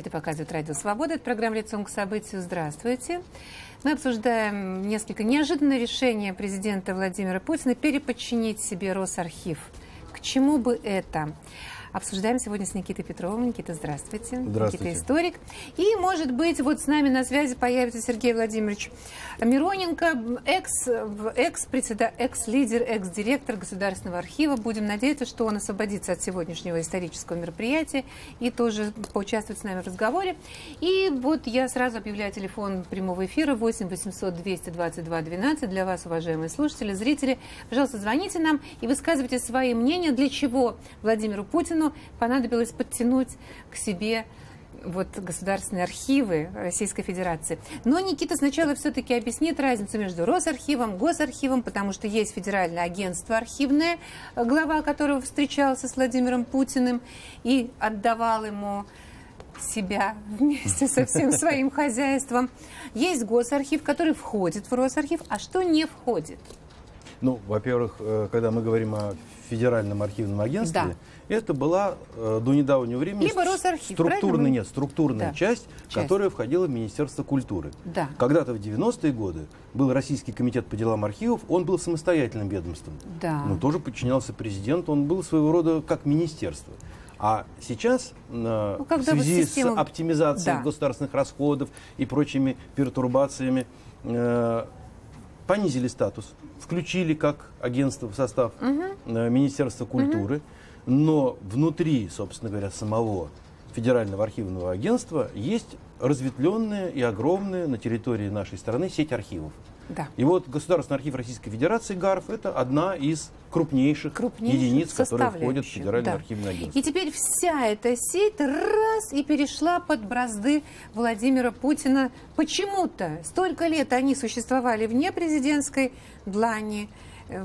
Говорит и показывает Радио Свобода. Это программа «Лицом к событию». Здравствуйте. Мы обсуждаем несколько неожиданное решение президента Владимира Путина переподчинить себе Росархив. К чему бы это? Обсуждаем сегодня с Никитой Петровым. Никита, здравствуйте. Здравствуйте. Никита историк. И, может быть, вот с нами на связи появится Сергей Владимирович Мироненко, экс, экс, экс-лидер, экс-директор Государственного архива. Будем надеяться, что он освободится от сегодняшнего исторического мероприятия и тоже поучаствует с нами в разговоре. И вот я сразу объявляю телефон прямого эфира 8 800 222 12 для вас, уважаемые слушатели, зрители. Пожалуйста, звоните нам и высказывайте свои мнения, для чего Владимиру Путину Путину понадобилось подтянуть к себе вот государственные архивы Российской Федерации. Но Никита сначала все-таки объяснит разницу между Росархивом, Госархивом, потому что есть Федеральное агентство архивное, глава которого встречался с Владимиром Путиным и отдавал ему себя вместе со всем своим хозяйством. Есть Госархив, который входит в Росархив, а что не входит? Ну, во-первых, э, когда мы говорим о Федеральном архивном агентстве, да это была э, до недавнего времени Либо Росархив, структурная, нет, структурная да. часть, часть, которая входила в Министерство культуры. Да. Когда-то в 90-е годы был Российский комитет по делам архивов, он был самостоятельным ведомством. Да. Но тоже подчинялся президенту, он был своего рода как министерство. А сейчас э, ну, в связи систему... с оптимизацией да. государственных расходов и прочими пертурбациями э, понизили статус, включили как агентство в состав угу. Министерства культуры. Угу но внутри, собственно говоря, самого Федерального архивного агентства есть разветвленная и огромная на территории нашей страны сеть архивов. Да. И вот Государственный архив Российской Федерации ГАРФ это одна из крупнейших, крупнейших единиц, которые входят в Федеральное да. архивное агентство. И теперь вся эта сеть раз и перешла под бразды Владимира Путина. Почему-то столько лет они существовали вне президентской длани.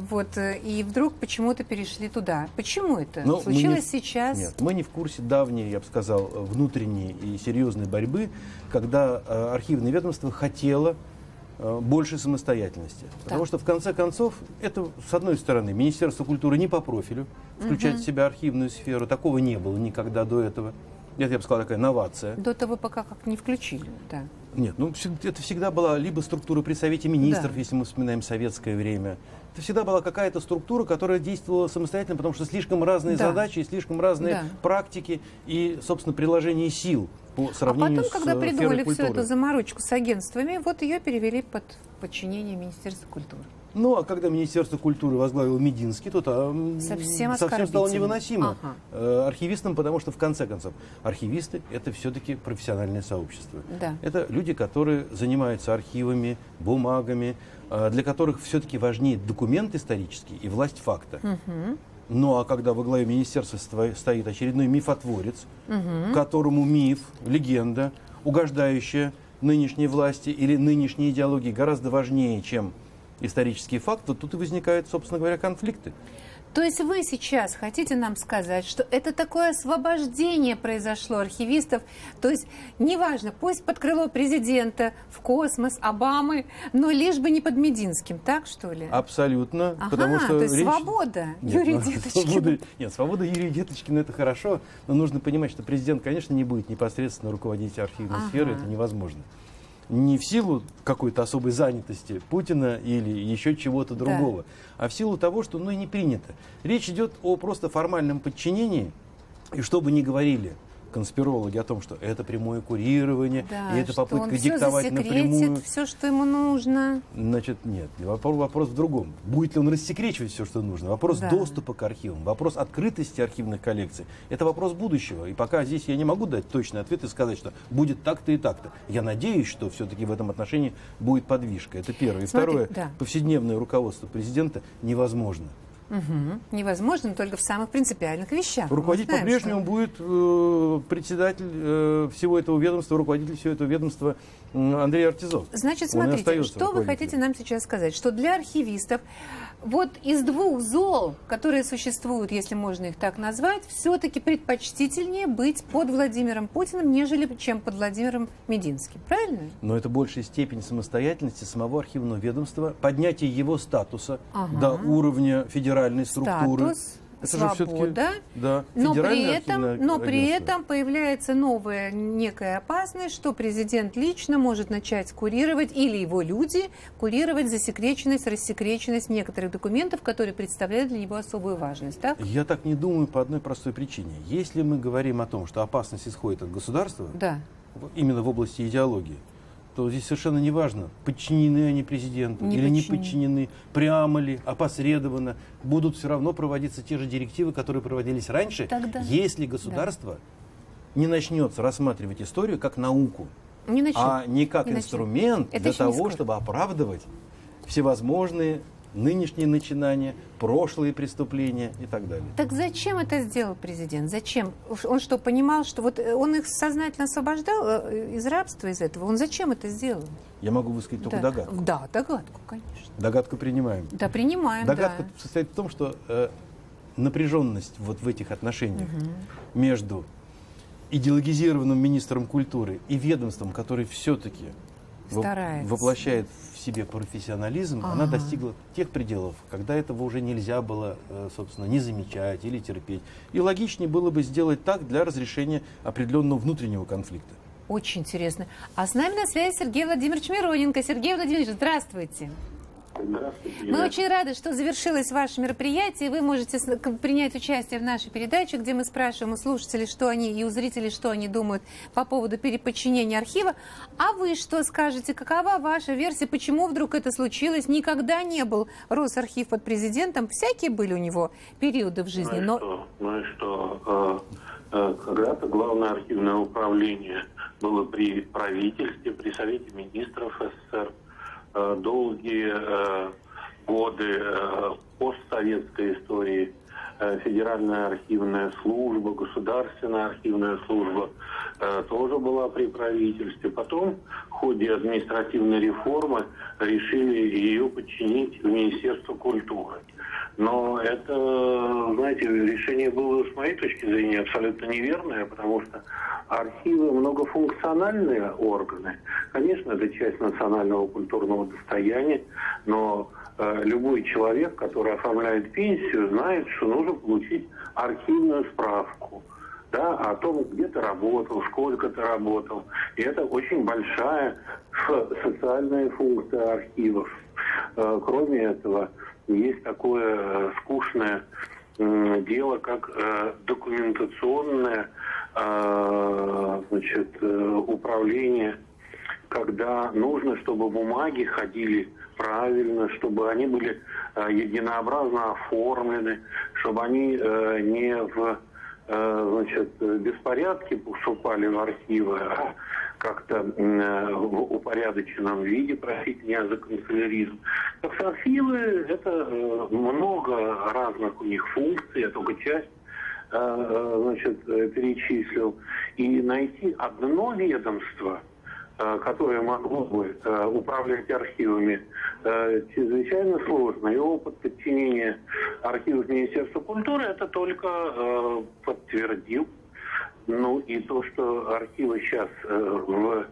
Вот, э, и вдруг почему-то перешли туда. Почему это Но случилось не, сейчас? Нет, мы не в курсе давней, я бы сказал, внутренней и серьезной борьбы, когда э, архивное ведомство хотело э, больше самостоятельности. Да. Потому что, в конце концов, это, с одной стороны, Министерство культуры не по профилю, включать угу. в себя архивную сферу. Такого не было никогда до этого. Это, я бы сказал, такая новация. До того пока как не включили, да. Нет, ну это всегда была либо структура при Совете Министров, да. если мы вспоминаем советское время, это всегда была какая-то структура, которая действовала самостоятельно, потому что слишком разные да. задачи, слишком разные да. практики и, собственно, приложение сил по сравнению а потом, с когда э, придумали всю эту заморочку с агентствами, вот ее перевели под подчинение Министерства культуры. Ну, а когда Министерство культуры возглавил Мединский, то там совсем, совсем стало невыносимо ага. Э, архивистам, потому что, в конце концов, архивисты – это все-таки профессиональное сообщество. Да. Это люди, которые занимаются архивами, бумагами, э, для которых все-таки важнее документ исторический и власть факта. Угу. Ну а когда во главе министерства стоит очередной мифотворец, угу. которому миф, легенда, угождающая нынешней власти или нынешней идеологии гораздо важнее, чем исторический факт, вот тут и возникают, собственно говоря, конфликты. То есть вы сейчас хотите нам сказать, что это такое освобождение произошло архивистов, то есть неважно, пусть под крыло президента, в космос, Обамы, но лишь бы не под Мединским, так что ли? Абсолютно. Ага, потому что то есть речь... свобода нет, Юрия ну, Деточкина. Свобода... Нет, свобода Юрия Деточкина это хорошо, но нужно понимать, что президент, конечно, не будет непосредственно руководить архивной ага. сферой, это невозможно не в силу какой-то особой занятости Путина или еще чего-то другого, да. а в силу того, что ну и не принято. Речь идет о просто формальном подчинении, и что бы ни говорили конспирологи о том, что это прямое курирование, да, и это попытка диктовать напрямую. все, что ему нужно. Значит, нет. Вопрос, вопрос в другом. Будет ли он рассекречивать все, что нужно? Вопрос да. доступа к архивам, вопрос открытости архивных коллекций. Это вопрос будущего. И пока здесь я не могу дать точный ответ и сказать, что будет так-то и так-то. Я надеюсь, что все-таки в этом отношении будет подвижка. Это первое. И Смотри, второе. Да. Повседневное руководство президента невозможно. Угу. Невозможно только в самых принципиальных вещах. Руководить по-прежнему что... будет э, председатель э, всего этого ведомства, руководитель всего этого ведомства э, Андрей Артизов. Значит, смотрите, что вы хотите нам сейчас сказать? Что для архивистов вот из двух зол, которые существуют, если можно их так назвать, все-таки предпочтительнее быть под Владимиром Путиным, нежели чем под Владимиром Мединским. Правильно? Но это большая степень самостоятельности самого архивного ведомства, поднятие его статуса ага. до уровня федеральной структуры. Статус свобода, да, но при этом, но при этом появляется новая некая опасность, что президент лично может начать курировать или его люди курировать засекреченность, рассекреченность некоторых документов, которые представляют для него особую важность. Так? Я так не думаю по одной простой причине. Если мы говорим о том, что опасность исходит от государства, да. именно в области идеологии, то здесь совершенно не важно, подчинены они президенту не или подчинены. не подчинены, прямо ли, опосредованно, будут все равно проводиться те же директивы, которые проводились раньше, Тогда... если государство да. не начнется рассматривать историю как науку, не а не как не инструмент для того, чтобы оправдывать всевозможные нынешние начинания, прошлые преступления и так далее. Так зачем это сделал президент? Зачем? Он что, понимал, что вот э, он их сознательно освобождал э, из рабства из этого? Он зачем это сделал? Я могу высказать только да. догадку. Да, догадку, конечно. Догадку принимаем. Да, принимаем, Догадка да. состоит в том, что э, напряженность вот в этих отношениях угу. между идеологизированным министром культуры и ведомством, который все-таки воплощает себе профессионализм, ага. она достигла тех пределов, когда этого уже нельзя было, э, собственно, не замечать или терпеть. И логичнее было бы сделать так для разрешения определенного внутреннего конфликта. Очень интересно. А с нами на связи Сергей Владимирович Мироненко. Сергей Владимирович, здравствуйте. Мы очень рады, что завершилось ваше мероприятие. Вы можете принять участие в нашей передаче, где мы спрашиваем у слушателей, что они и у зрителей, что они думают по поводу переподчинения архива. А вы что скажете? Какова ваша версия? Почему вдруг это случилось? Никогда не был Росархив под президентом. Всякие были у него периоды в жизни. Ну но... что, ну и что? Э, э, когда-то главное архивное управление было при правительстве, при Совете министров СССР. Э, долгие э, годы э, постсоветской истории Федеральная архивная служба, Государственная архивная служба тоже была при правительстве. Потом в ходе административной реформы решили ее подчинить в Министерство культуры. Но это, знаете, решение было, с моей точки зрения, абсолютно неверное, потому что архивы многофункциональные органы. Конечно, это часть национального культурного достояния, но э, любой человек, который оформляет пенсию, знает, что нужно получить архивную справку да, о том, где ты работал, сколько ты работал. И это очень большая социальная функция архивов. Э, кроме этого, есть такое э, скучное дело, как э, документационное э, значит, управление, когда нужно, чтобы бумаги ходили правильно, чтобы они были единообразно оформлены, чтобы они не в значит, беспорядке поступали в архивы, а как-то э, в упорядоченном виде, простите меня за канцеляризм. Таксофилы – это э, много разных у них функций, я только часть э, значит, перечислил. И найти одно ведомство, которое могло бы управлять архивами, чрезвычайно сложно. И опыт подчинения архивов Министерства культуры это только подтвердил. Ну и то, что архивы сейчас э, в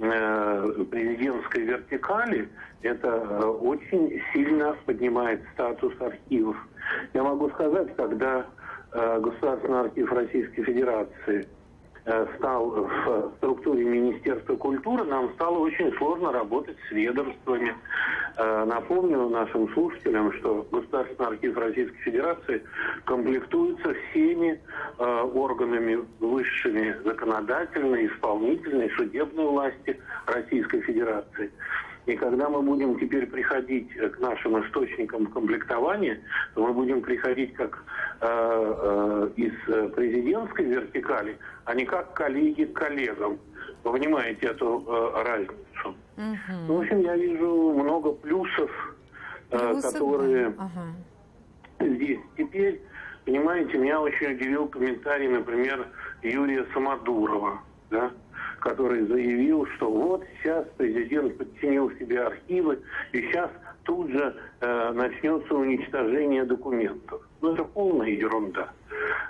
э, президентской вертикали, это э, очень сильно поднимает статус архивов. Я могу сказать, когда Государственный архив Российской Федерации Э, стал в структуре Министерства культуры, нам стало очень сложно работать с ведомствами. Э, напомню нашим слушателям, что Государственный архив Российской Федерации комплектуется всеми э, органами высшими законодательной, исполнительной, судебной власти Российской Федерации. И когда мы будем теперь приходить к нашим источникам комплектования, то мы будем приходить как э, э, из президентской вертикали, а не как коллеги к коллегам. Вы понимаете эту э, разницу? Угу. Ну, в общем, я вижу много плюсов, э, которые да. ага. здесь. Теперь, понимаете, меня очень удивил комментарий, например, Юрия Самодурова. Да? Который заявил, что вот сейчас президент подчинил себе архивы, и сейчас тут же э, начнется уничтожение документов. Ну, это полная ерунда.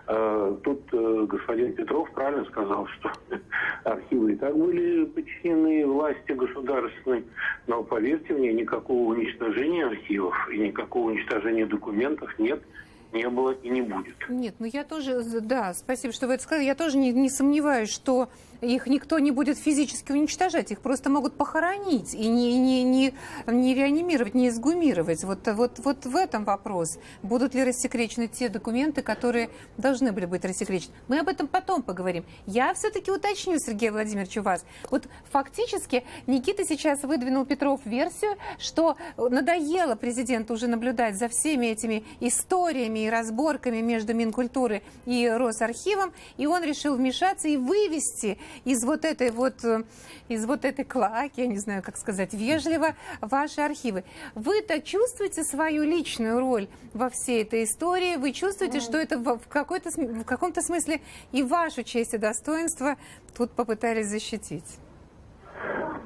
Э, тут э, господин Петров правильно сказал, что архивы и так были подчинены власти государственной, но, поверьте мне, никакого уничтожения архивов и никакого уничтожения документов нет не было и не будет. Нет, ну я тоже, да, спасибо, что вы это сказали. Я тоже не, не сомневаюсь, что их никто не будет физически уничтожать, их просто могут похоронить и не, не, не, не реанимировать, не изгумировать. Вот, вот, вот в этом вопрос. Будут ли рассекречены те документы, которые должны были быть рассекречены? Мы об этом потом поговорим. Я все-таки уточню, Сергей Владимирович, у вас. Вот фактически Никита сейчас выдвинул Петров версию, что надоело президенту уже наблюдать за всеми этими историями и разборками между Минкультурой и Росархивом, и он решил вмешаться и вывести из вот этой вот, э, из вот этой клаки, я не знаю, как сказать, вежливо, ваши архивы. Вы-то чувствуете свою личную роль во всей этой истории? Вы чувствуете, что это в, какой-то, в каком-то смысле и вашу честь и достоинство тут попытались защитить?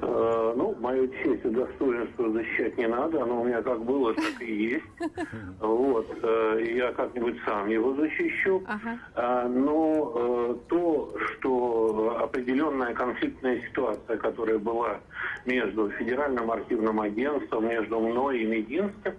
Э, ну, мою честь и достоинство защищать не надо, оно у меня как было, так и есть. Вот, э, я как-нибудь сам его защищу. А, но э, то, что определенная конфликтная ситуация, которая была между Федеральным архивным агентством, между мной и Мединским,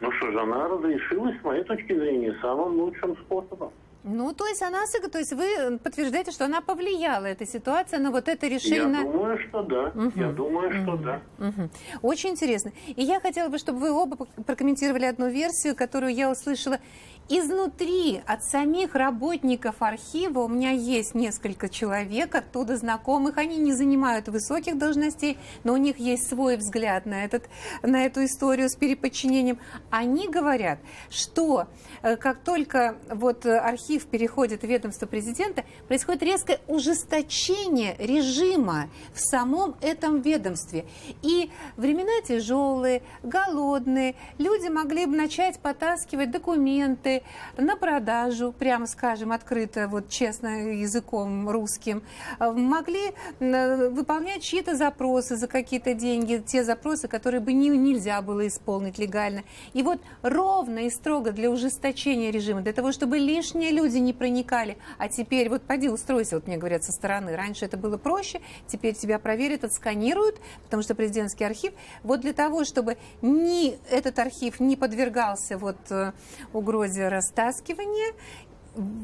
ну что же, она разрешилась, с моей точки зрения, самым лучшим способом. Ну, то есть она, то есть вы подтверждаете, что она повлияла, эта ситуация, на вот это решение? Я думаю, что да. Угу. Я думаю, угу. что да. Угу. Очень интересно. И я хотела бы, чтобы вы оба прокомментировали одну версию, которую я услышала изнутри, от самих работников архива, у меня есть несколько человек оттуда знакомых, они не занимают высоких должностей, но у них есть свой взгляд на, этот, на эту историю с переподчинением. Они говорят, что э, как только вот архив переходит в ведомство президента, происходит резкое ужесточение режима в самом этом ведомстве. И времена тяжелые, голодные, люди могли бы начать потаскивать документы, на продажу, прямо скажем, открыто, вот честно, языком русским, э, могли выполнять чьи-то запросы за какие-то деньги, те запросы, которые бы не, нельзя было исполнить легально. И вот ровно и строго для ужесточения режима, для того, чтобы лишние люди не проникали, а теперь вот поди устройся, вот мне говорят со стороны, раньше это было проще, теперь тебя проверят, отсканируют, потому что президентский архив, вот для того, чтобы ни этот архив не подвергался вот э, угрозе растаскивания,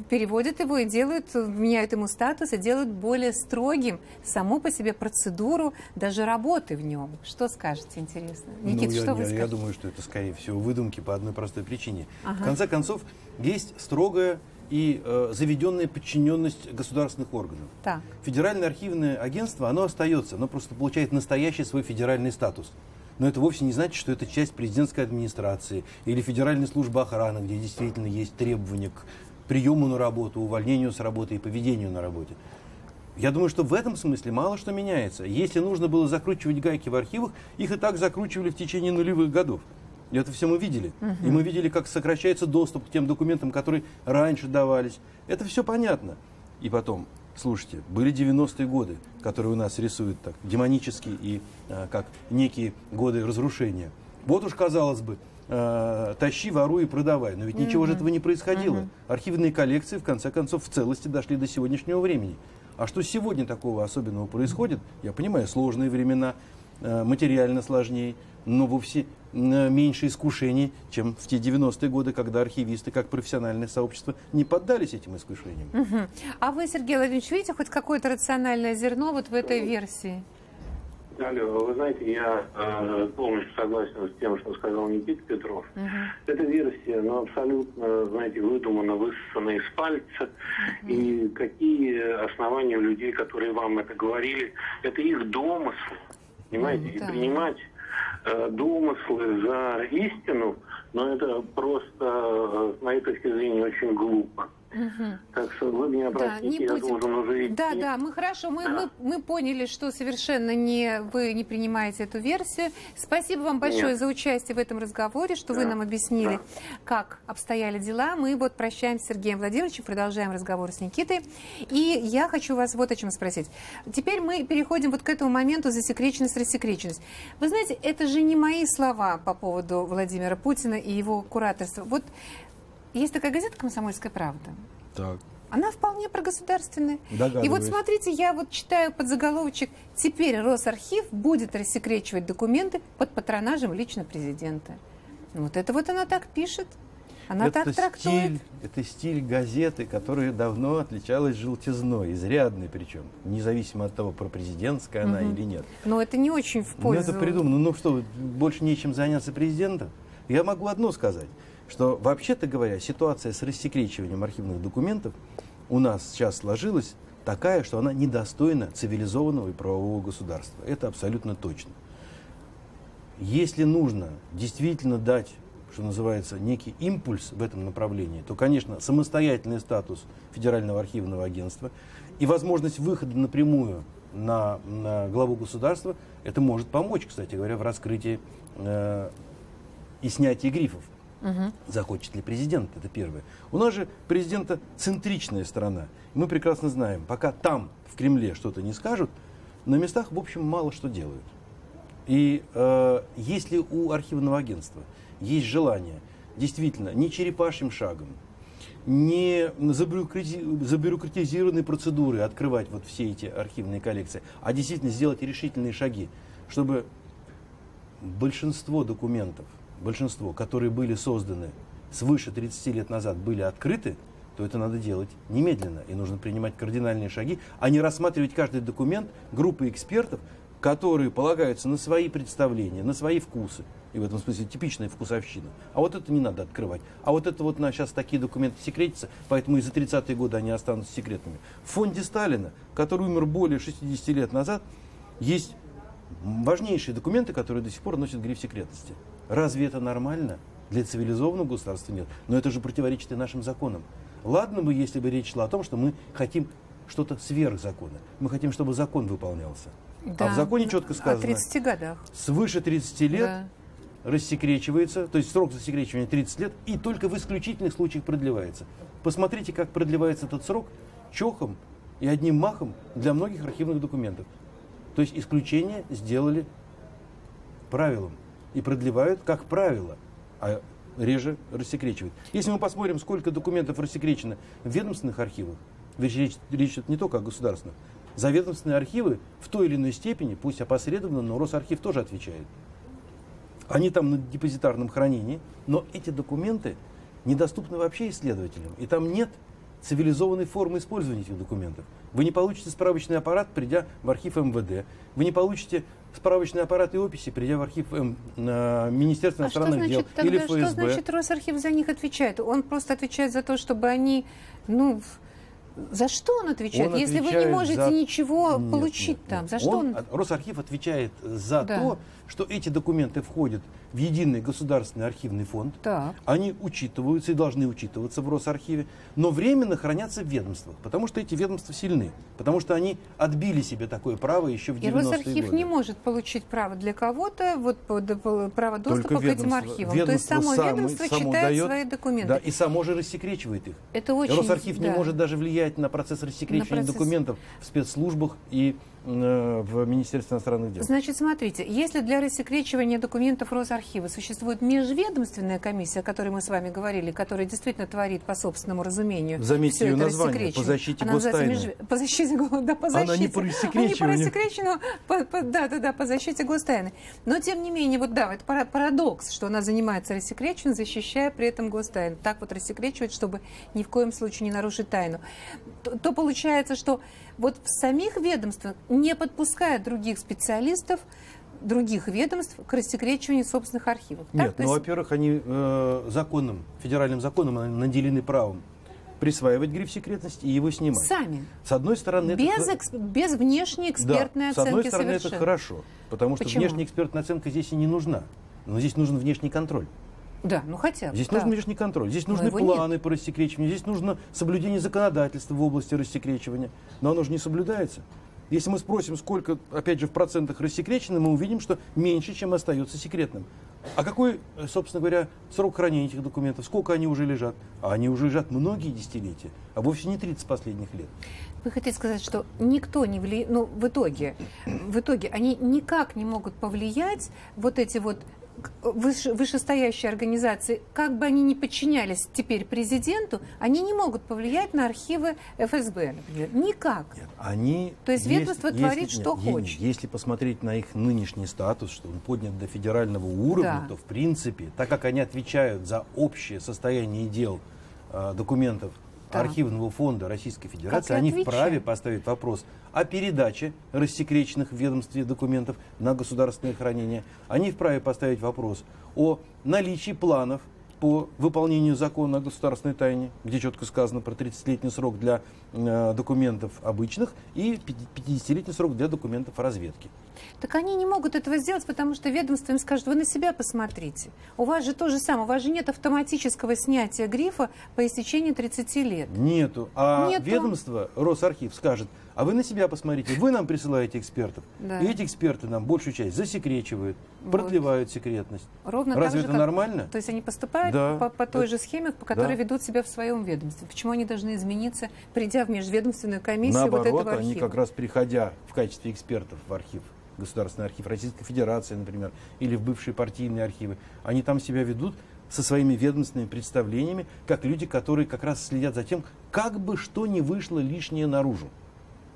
переводят его и делают, меняют ему статус и делают более строгим саму по себе процедуру даже работы в нем. Что скажете, интересно? Ну, Никита, ну, я, что вы я, скажете? Я думаю, что это, скорее всего, выдумки по одной простой причине. Ага. В конце концов, есть строгая и э, заведенная подчиненность государственных органов. Так. Федеральное архивное агентство, оно остается, оно просто получает настоящий свой федеральный статус но это вовсе не значит, что это часть президентской администрации или Федеральной службы охраны, где действительно есть требования к приему на работу, увольнению с работы и поведению на работе. Я думаю, что в этом смысле мало что меняется. Если нужно было закручивать гайки в архивах, их и так закручивали в течение нулевых годов. И это все мы видели. Угу. И мы видели, как сокращается доступ к тем документам, которые раньше давались. Это все понятно. И потом, Слушайте, были 90-е годы, которые у нас рисуют так демонически и э, как некие годы разрушения. Вот уж, казалось бы, э, тащи, воруй и продавай. Но ведь mm-hmm. ничего же этого не происходило. Mm-hmm. Архивные коллекции, в конце концов, в целости дошли до сегодняшнего времени. А что сегодня такого особенного происходит, я понимаю, сложные времена, материально сложнее, но вовсе меньше искушений, чем в те 90-е годы, когда архивисты, как профессиональное сообщество, не поддались этим искушениям. Угу. А вы, Сергей Владимирович, видите хоть какое-то рациональное зерно вот в этой версии? Алло, вы знаете, я э, полностью согласен с тем, что сказал Никита Петров. Угу. Эта версия, ну, абсолютно, знаете, выдумана, высосана из пальца. Угу. И какие основания у людей, которые вам это говорили, это их домыслы, понимаете? Да. И принимать Э, домыслы за истину, но это просто, э, с моей точки зрения, очень глупо. Угу. Так что вы меня простите, да, не я будем... должен уже идти. Да, да, мы хорошо, мы, да. мы, мы поняли, что совершенно не, вы не принимаете эту версию. Спасибо вам большое Нет. за участие в этом разговоре, что да. вы нам объяснили, да. как обстояли дела. Мы вот прощаемся с Сергеем Владимировичем, продолжаем разговор с Никитой. И я хочу вас вот о чем спросить. Теперь мы переходим вот к этому моменту засекреченность, рассекреченность. Вы знаете, это же не мои слова по поводу Владимира Путина и его кураторства. Вот есть такая газета «Комсомольская правда». Так. Она вполне прогосударственная. И вот смотрите, я вот читаю под заголовочек «Теперь Росархив будет рассекречивать документы под патронажем лично президента». Вот это вот она так пишет. Она это так трактует. Стиль, это стиль газеты, которая давно отличалась желтизной, изрядной причем, независимо от того, про президентская она угу. или нет. Но это не очень в пользу. Ну, это придумано. Ну что, больше нечем заняться президентом? Я могу одно сказать, что вообще-то говоря, ситуация с рассекречиванием архивных документов у нас сейчас сложилась такая, что она недостойна цивилизованного и правового государства. Это абсолютно точно. Если нужно действительно дать, что называется, некий импульс в этом направлении, то, конечно, самостоятельный статус Федерального архивного агентства и возможность выхода напрямую на, на главу государства, это может помочь, кстати говоря, в раскрытии э, и снятии грифов. Угу. Захочет ли президент, это первое. У нас же президента центричная страна. Мы прекрасно знаем, пока там, в Кремле, что-то не скажут, на местах, в общем, мало что делают. И э, если у архивного агентства есть желание действительно не черепашьим шагом, не забюрократи... забюрократизированные процедуры открывать вот все эти архивные коллекции, а действительно сделать решительные шаги, чтобы большинство документов, большинство, которые были созданы свыше 30 лет назад, были открыты, то это надо делать немедленно. И нужно принимать кардинальные шаги, а не рассматривать каждый документ группы экспертов, которые полагаются на свои представления, на свои вкусы. И в этом смысле типичная вкусовщина. А вот это не надо открывать. А вот это вот на сейчас такие документы секретятся, поэтому и за 30-е годы они останутся секретными. В фонде Сталина, который умер более 60 лет назад, есть важнейшие документы, которые до сих пор носят гриф секретности. Разве это нормально? Для цивилизованного государства нет. Но это же противоречит и нашим законам. Ладно бы, если бы речь шла о том, что мы хотим что-то сверх закона. Мы хотим, чтобы закон выполнялся. Да. А в законе четко сказано. О 30 годах. Свыше 30 лет да. рассекречивается, то есть срок засекречивания 30 лет, и только в исключительных случаях продлевается. Посмотрите, как продлевается этот срок чохом и одним махом для многих архивных документов. То есть исключение сделали правилом и продлевают как правило, а реже рассекречивают. Если мы посмотрим, сколько документов рассекречено в ведомственных архивах, речь, речь идет не только о государственных, за ведомственные архивы в той или иной степени, пусть опосредованно, но Росархив тоже отвечает. Они там на депозитарном хранении, но эти документы недоступны вообще исследователям. И там нет цивилизованной формы использования этих документов. Вы не получите справочный аппарат, придя в архив МВД. Вы не получите справочный аппарат и описи, придя в архив э, Министерства иностранных а дел тогда, или ФСБ. Что значит Росархив за них отвечает? Он просто отвечает за то, чтобы они, ну, за что он отвечает, он если отвечает вы не можете за... ничего нет, получить нет, там? нет. За что он, он... Росархив отвечает за да. то, что эти документы входят в единый государственный архивный фонд. Так. Они учитываются и должны учитываться в Росархиве, но временно хранятся в ведомствах, потому что эти ведомства сильны, потому что они отбили себе такое право еще в 90-е годы. И Росархив не может получить право для кого-то, вот право доступа к этим архивам. То есть само сам, ведомство читает дает, свои документы. Да, и само же рассекречивает их. Это очень, Росархив да. не может даже влиять на процесс рассекречивания на процесс... документов в спецслужбах и в Министерстве иностранных дел. Значит, смотрите, если для рассекречивания документов Росархива существует межведомственная комиссия, о которой мы с вами говорили, которая действительно творит по собственному разумению Заметьте ее название, по защите Она гостайны. Меж... По защите, да, по защите. Она не по рассекречиванию. Не по рассекречиванию, по, по, да, да, да, по защите гостайны. Но, тем не менее, вот да, это парадокс, что она занимается рассекречиванием, защищая при этом гостайну. Так вот рассекречивать, чтобы ни в коем случае не нарушить тайну. То, то получается, что вот в самих ведомствах не подпускают других специалистов, других ведомств к рассекречиванию собственных архивов. Нет, так? ну, есть... во-первых, они э, законом, федеральным законом наделены правом присваивать гриф секретности и его снимать. Сами. С одной стороны, без, это... экс... без внешней экспертной да, оценки. С одной стороны, совершенно. это хорошо, потому что Почему? внешняя экспертная оценка здесь и не нужна. Но здесь нужен внешний контроль. Да, ну хотя бы. Здесь да. нужен внешний контроль, здесь нужны планы нет. по рассекречиванию, здесь нужно соблюдение законодательства в области рассекречивания. Но оно же не соблюдается. Если мы спросим, сколько, опять же, в процентах рассекречено, мы увидим, что меньше, чем остается секретным. А какой, собственно говоря, срок хранения этих документов? Сколько они уже лежат? А они уже лежат многие десятилетия, а вовсе не 30 последних лет. Вы хотите сказать, что никто не влияет, ну, в итоге, в итоге они никак не могут повлиять, вот эти вот выше, вышестоящие организации, как бы они ни подчинялись теперь президенту, они не могут повлиять на архивы ФСБ, например. Никак. Нет, они... То есть ведомство если, творит, если, что нет, хочет. Если посмотреть на их нынешний статус, что он поднят до федерального уровня, да. то в принципе, так как они отвечают за общее состояние дел э, документов да. архивного фонда Российской Федерации, они вправе поставить вопрос о передаче рассекреченных в ведомстве документов на государственное хранение. Они вправе поставить вопрос о наличии планов по выполнению закона о государственной тайне, где четко сказано про 30-летний срок для э, документов обычных и 50-летний срок для документов разведки. Так они не могут этого сделать, потому что ведомство им скажет, вы на себя посмотрите. У вас же то же самое, у вас же нет автоматического снятия грифа по истечении 30 лет. Нету. А Нету. ведомство, Росархив, скажет, а вы на себя посмотрите, вы нам присылаете экспертов. Да. И эти эксперты нам большую часть засекречивают, вот. продлевают секретность. Ровно Разве так это же, нормально? То есть они поступают да. по, по той же схеме, по которой да. ведут себя в своем ведомстве. Почему они должны измениться, придя в межведомственную комиссию Наоборот, вот этого архива? они как раз приходя в качестве экспертов в архив, Государственный архив Российской Федерации, например, или в бывшие партийные архивы, они там себя ведут со своими ведомственными представлениями, как люди, которые как раз следят за тем, как бы что ни вышло лишнее наружу.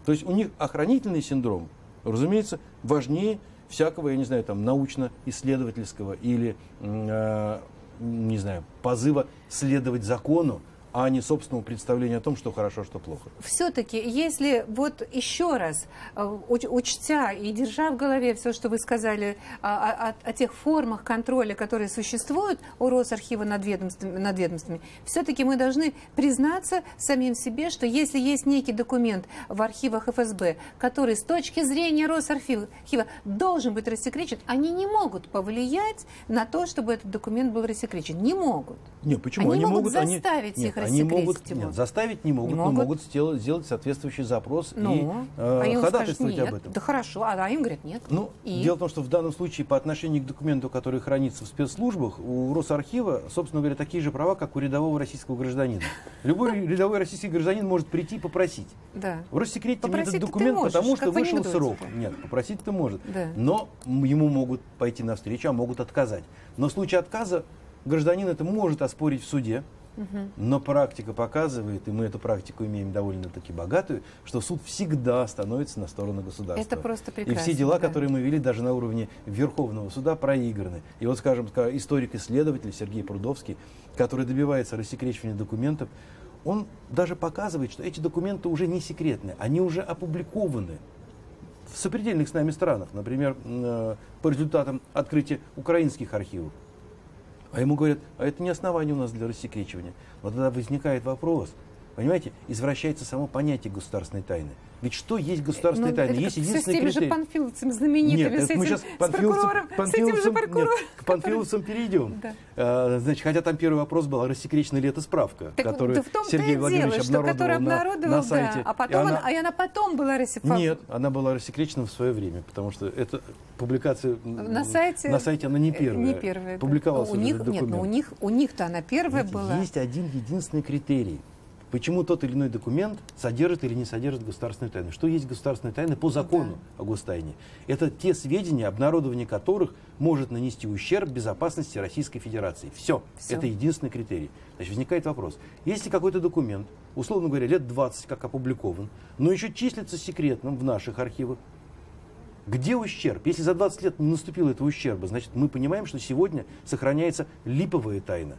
То есть у них охранительный синдром, разумеется, важнее всякого, я не знаю, там, научно-исследовательского или, э, не знаю, позыва следовать закону, а не собственного представления о том, что хорошо, что плохо. Все-таки, если вот еще раз, э, учтя и держа в голове все, что вы сказали о, о, о тех формах контроля, которые существуют у Росархива над ведомствами, над ведомствами все-таки мы должны признаться самим себе, что если есть некий документ в архивах ФСБ, который с точки зрения Росархива должен быть рассекречен, они не могут повлиять на то, чтобы этот документ был рассекречен. Не могут. Нет, почему? Они, они могут заставить они... их они могут, нет, заставить не могут, не но могут, могут сделать, сделать соответствующий запрос ну, и э, а ходатайствовать скажут, об этом. Да хорошо, а, а им говорят нет. Ну, и? дело в том, что в данном случае по отношению к документу, который хранится в спецслужбах, у Росархива, собственно говоря, такие же права, как у рядового российского гражданина. Любой рядовой российский гражданин может прийти и попросить. Да. Рассекретите мне этот документ, можешь, потому что вышел срок. Нет, попросить-то может. Да. Но ему могут пойти навстречу, а могут отказать. Но в случае отказа гражданин это может оспорить в суде. Но практика показывает, и мы эту практику имеем довольно-таки богатую, что суд всегда становится на сторону государства. Это просто прекрасно. И все дела, да. которые мы вели даже на уровне Верховного суда, проиграны. И вот, скажем, историк-исследователь Сергей Прудовский, который добивается рассекречивания документов, он даже показывает, что эти документы уже не секретны, они уже опубликованы в сопредельных с нами странах, например, э, по результатам открытия украинских архивов. А ему говорят, а это не основание у нас для рассекречивания. Но тогда возникает вопрос, понимаете, извращается само понятие государственной тайны. Ведь что есть государственная ну, тайна? Есть единственный критерий. с теми же панфиловцами знаменитыми, Нет, с, этим, мы сейчас с, с этим же прокурором. Нет, к панфиловцам перейдем. Да. А, значит, хотя там первый вопрос был, рассекречена ли это справка, так, которую да Сергей Владимирович дело, обнародовал, на, на сайте. Да, а потом она, она, и она потом была рассекречена? Нет, она была рассекречена в свое время, потому что это публикация на сайте, на сайте она не первая. Не первая. Публиковался у них, Нет, но у них, у них-то она первая Знаете, была. Есть один единственный критерий – почему тот или иной документ содержит или не содержит государственную тайну. Что есть государственная тайна по закону да. о гостайне? Это те сведения, обнародование которых может нанести ущерб безопасности Российской Федерации. Все. Все. Это единственный критерий. Значит, возникает вопрос. Если какой-то документ, условно говоря, лет 20 как опубликован, но еще числится секретным в наших архивах, где ущерб? Если за 20 лет не наступило этого ущерба, значит, мы понимаем, что сегодня сохраняется липовая тайна.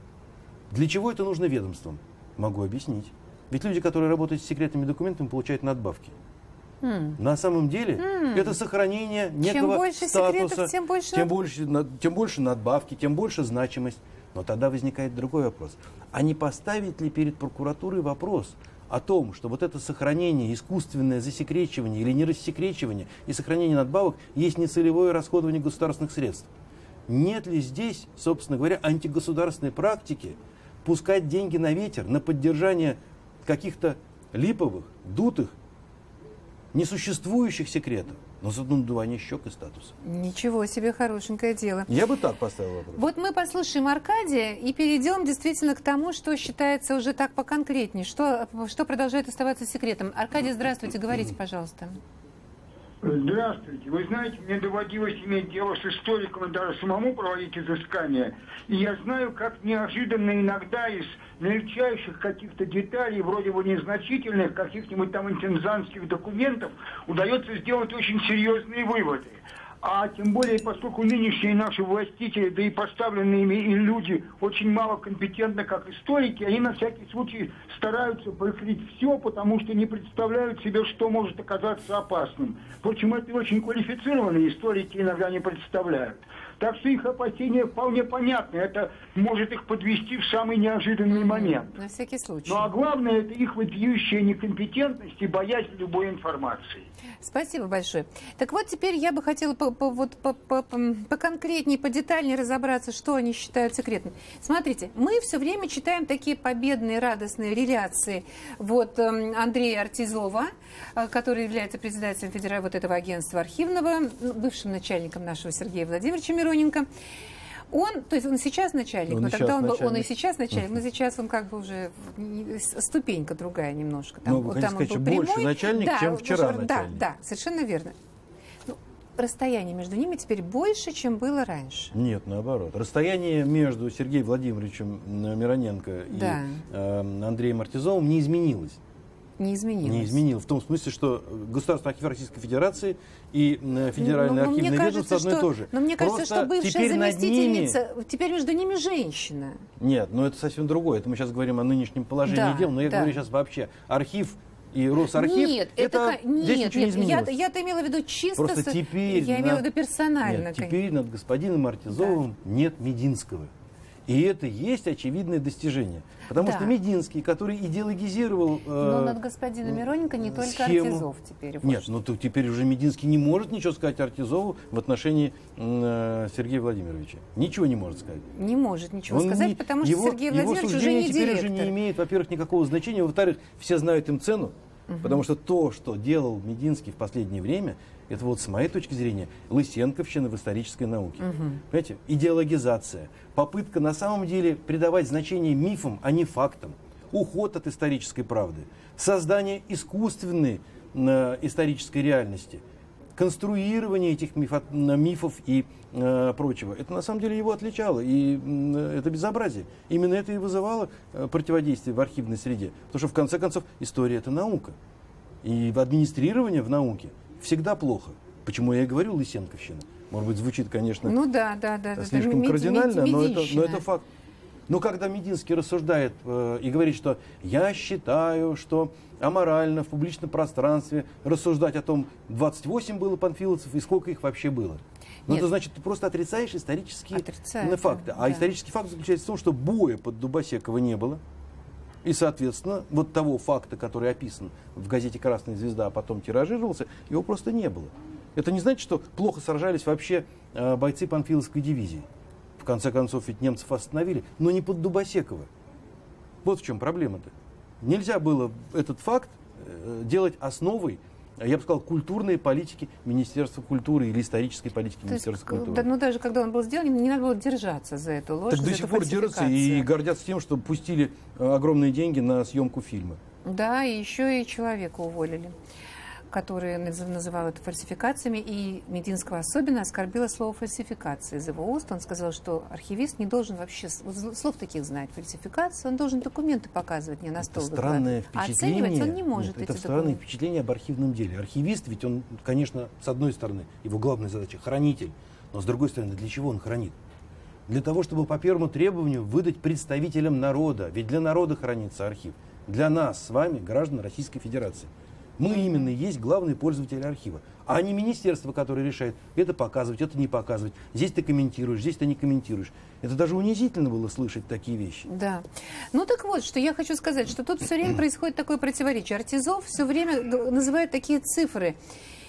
Для чего это нужно ведомствам? Могу объяснить. Ведь люди, которые работают с секретными документами, получают надбавки. Mm. На самом деле mm. это сохранение некого чем больше статуса, секретов, тем больше... Тем, больше, тем больше надбавки, тем больше значимость. Но тогда возникает другой вопрос. А не поставить ли перед прокуратурой вопрос о том, что вот это сохранение, искусственное засекречивание или не рассекречивание и сохранение надбавок есть нецелевое расходование государственных средств? Нет ли здесь, собственно говоря, антигосударственной практики пускать деньги на ветер, на поддержание каких-то липовых, дутых, несуществующих секретов, но за надувание щек и статуса. Ничего себе, хорошенькое дело. Я бы так поставил вопрос. Вот мы послушаем Аркадия и перейдем действительно к тому, что считается уже так поконкретнее, что, что продолжает оставаться секретом. Аркадий, здравствуйте, говорите, пожалуйста. Здравствуйте. Вы знаете, мне доводилось иметь дело с историком даже самому проводить изыскания. И я знаю, как неожиданно иногда из мельчайших каких-то деталей, вроде бы незначительных, каких-нибудь там интензанских документов, удается сделать очень серьезные выводы. А тем более, поскольку нынешние наши властители, да и поставленные ими и люди очень мало компетентны как историки, они на всякий случай стараются прикрыть все, потому что не представляют себе, что может оказаться опасным. Впрочем, это очень квалифицированные историки иногда не представляют. Так что их опасения вполне понятны. Это может их подвести в самый неожиданный момент. На всякий случай. Ну а главное, это их вопиющая некомпетентность и боязнь любой информации. Спасибо большое. Так вот, теперь я бы хотела по, по, вот, по, по, поконкретнее, подетальнее разобраться, что они считают секретным. Смотрите, мы все время читаем такие победные, радостные реляции вот, эм, Андрея Артизова, э, который является председателем федерального вот этого агентства архивного, бывшим начальником нашего Сергея Владимировича Мироненко. Он, то есть он сейчас начальник, он но тогда он, начальник. он и сейчас начальник, но сейчас он как бы уже ступенька другая немножко. Там, ну, вы там сказать, он был больше прямой. начальник, да, чем вчера уже, начальник. Да, да, совершенно верно. Ну, расстояние между ними теперь больше, чем было раньше. Нет, наоборот. Расстояние между Сергеем Владимировичем Мироненко да. и э, Андреем Артизовым не изменилось. Не изменилось. Не изменил. В том смысле, что Государственный архив Российской Федерации и э, Федеральное ну, архивное ведомство одно и то же. Но мне кажется, Просто что бывшая заместительница, ними... теперь между ними женщина. Нет, но это совсем другое. Это мы сейчас говорим о нынешнем положении да, дел, но я да. говорю сейчас вообще. Архив и Росархив. Нет, это, это нет, нет, не я, я-то имела в виду чисто. Просто теперь я имела в виду персонально. Нет, теперь над господином Артизовым да. нет Мединского. И это есть очевидное достижение. Потому да. что Мединский, который идеологизировал... Э, Но над господином Мироненко не только схему... Артизов теперь. Нет, ну то теперь уже Мединский не может ничего сказать Артизову в отношении э, Сергея Владимировича. Ничего не может сказать. Не может ничего Он сказать, не, потому что его, Сергей Владимирович его уже не теперь директор. уже не имеет, во-первых, никакого значения. Во-вторых, все знают им цену. Угу. Потому что то, что делал Мединский в последнее время, это вот с моей точки зрения лысенковщина в исторической науке. Угу. Понимаете, идеологизация, попытка на самом деле придавать значение мифам, а не фактам, уход от исторической правды, создание искусственной э, исторической реальности, конструирование этих мифов, мифов и э, прочего. Это на самом деле его отличало, и э, это безобразие. Именно это и вызывало э, противодействие в архивной среде. Потому что в конце концов история это наука. И в администрировании в науке – всегда плохо. Почему я и говорю Лысенковщина? Может быть, звучит, конечно, ну, да, да, да, слишком да, кардинально, но это, но это факт. Но когда Мединский рассуждает э, и говорит, что я считаю, что аморально в публичном пространстве рассуждать о том, 28 было панфиловцев и сколько их вообще было. Ну, это значит, ты просто отрицаешь исторические Отрицаю, факты. А да. исторический факт заключается в том, что боя под Дубосекова не было. И, соответственно, вот того факта, который описан в газете «Красная звезда», а потом тиражировался, его просто не было. Это не значит, что плохо сражались вообще э, бойцы Панфиловской дивизии. В конце концов, ведь немцев остановили, но не под Дубосекова. Вот в чем проблема-то. Нельзя было этот факт э, делать основой я бы сказал, культурной политики Министерства культуры или исторической политики То Министерства есть, культуры. Да, ну, даже когда он был сделан, не надо было держаться за эту ложь. Так до сих пор держатся и гордятся тем, что пустили э, огромные деньги на съемку фильма. Да, и еще и человека уволили который называл это фальсификациями, и Мединского особенно оскорбило слово фальсификация из его уст. Он сказал, что архивист не должен вообще слов таких знать. Фальсификация, он должен документы показывать не на стол. Это странное впечатление. А оценивать он не может Нет, это странное документы. впечатление об архивном деле. Архивист, ведь он, конечно, с одной стороны, его главная задача хранитель, но с другой стороны, для чего он хранит? Для того, чтобы по первому требованию выдать представителям народа. Ведь для народа хранится архив. Для нас с вами, граждан Российской Федерации. Мы именно есть главные пользователи архива. А не министерство, которое решает, это показывать, это не показывать. Здесь ты комментируешь, здесь ты не комментируешь. Это даже унизительно было слышать такие вещи. Да. Ну так вот, что я хочу сказать, что тут все время происходит такое противоречие. Артизов все время называет такие цифры.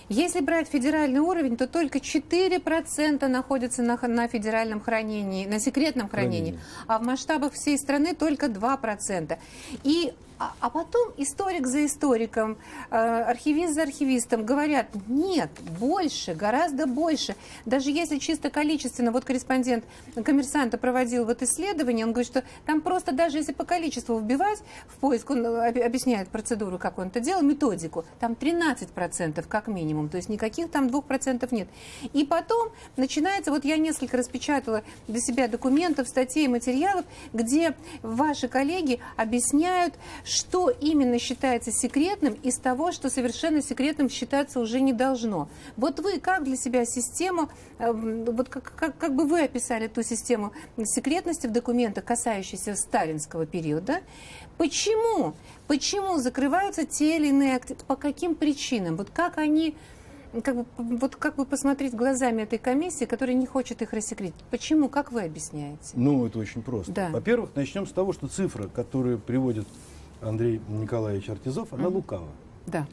Если брать федеральный уровень, то только 4% находятся на, на федеральном хранении, на секретном хранении, Хранение. а в масштабах всей страны только 2%. И А, а потом историк за историком, э, архивист за архивистом говорят, нет, больше, гораздо больше. Даже если чисто количественно, вот корреспондент коммерсанта проводил вот исследование, он говорит, что там просто даже если по количеству вбивать в поиск, он объясняет процедуру, как он это делал, методику, там 13% как минимум, то есть никаких там 2% нет. И потом начинается, вот я несколько распечатала для себя документов, статей, материалов, где ваши коллеги объясняют, что именно считается секретным из того, что совершенно секретным считаться уже не должно. Вот вы как для себя систему, эм, вот как, как, как бы вы описали ту систему секретности в документах, касающихся сталинского периода, почему, почему закрываются те или иные акты, по каким причинам, вот как они как бы, вот как бы посмотреть глазами этой комиссии, которая не хочет их рассекретить? Почему? Как вы объясняете? Ну, это очень просто. Да. Во-первых, начнем с того, что цифра, которую приводит Андрей Николаевич Артизов, она угу. лукава. Да.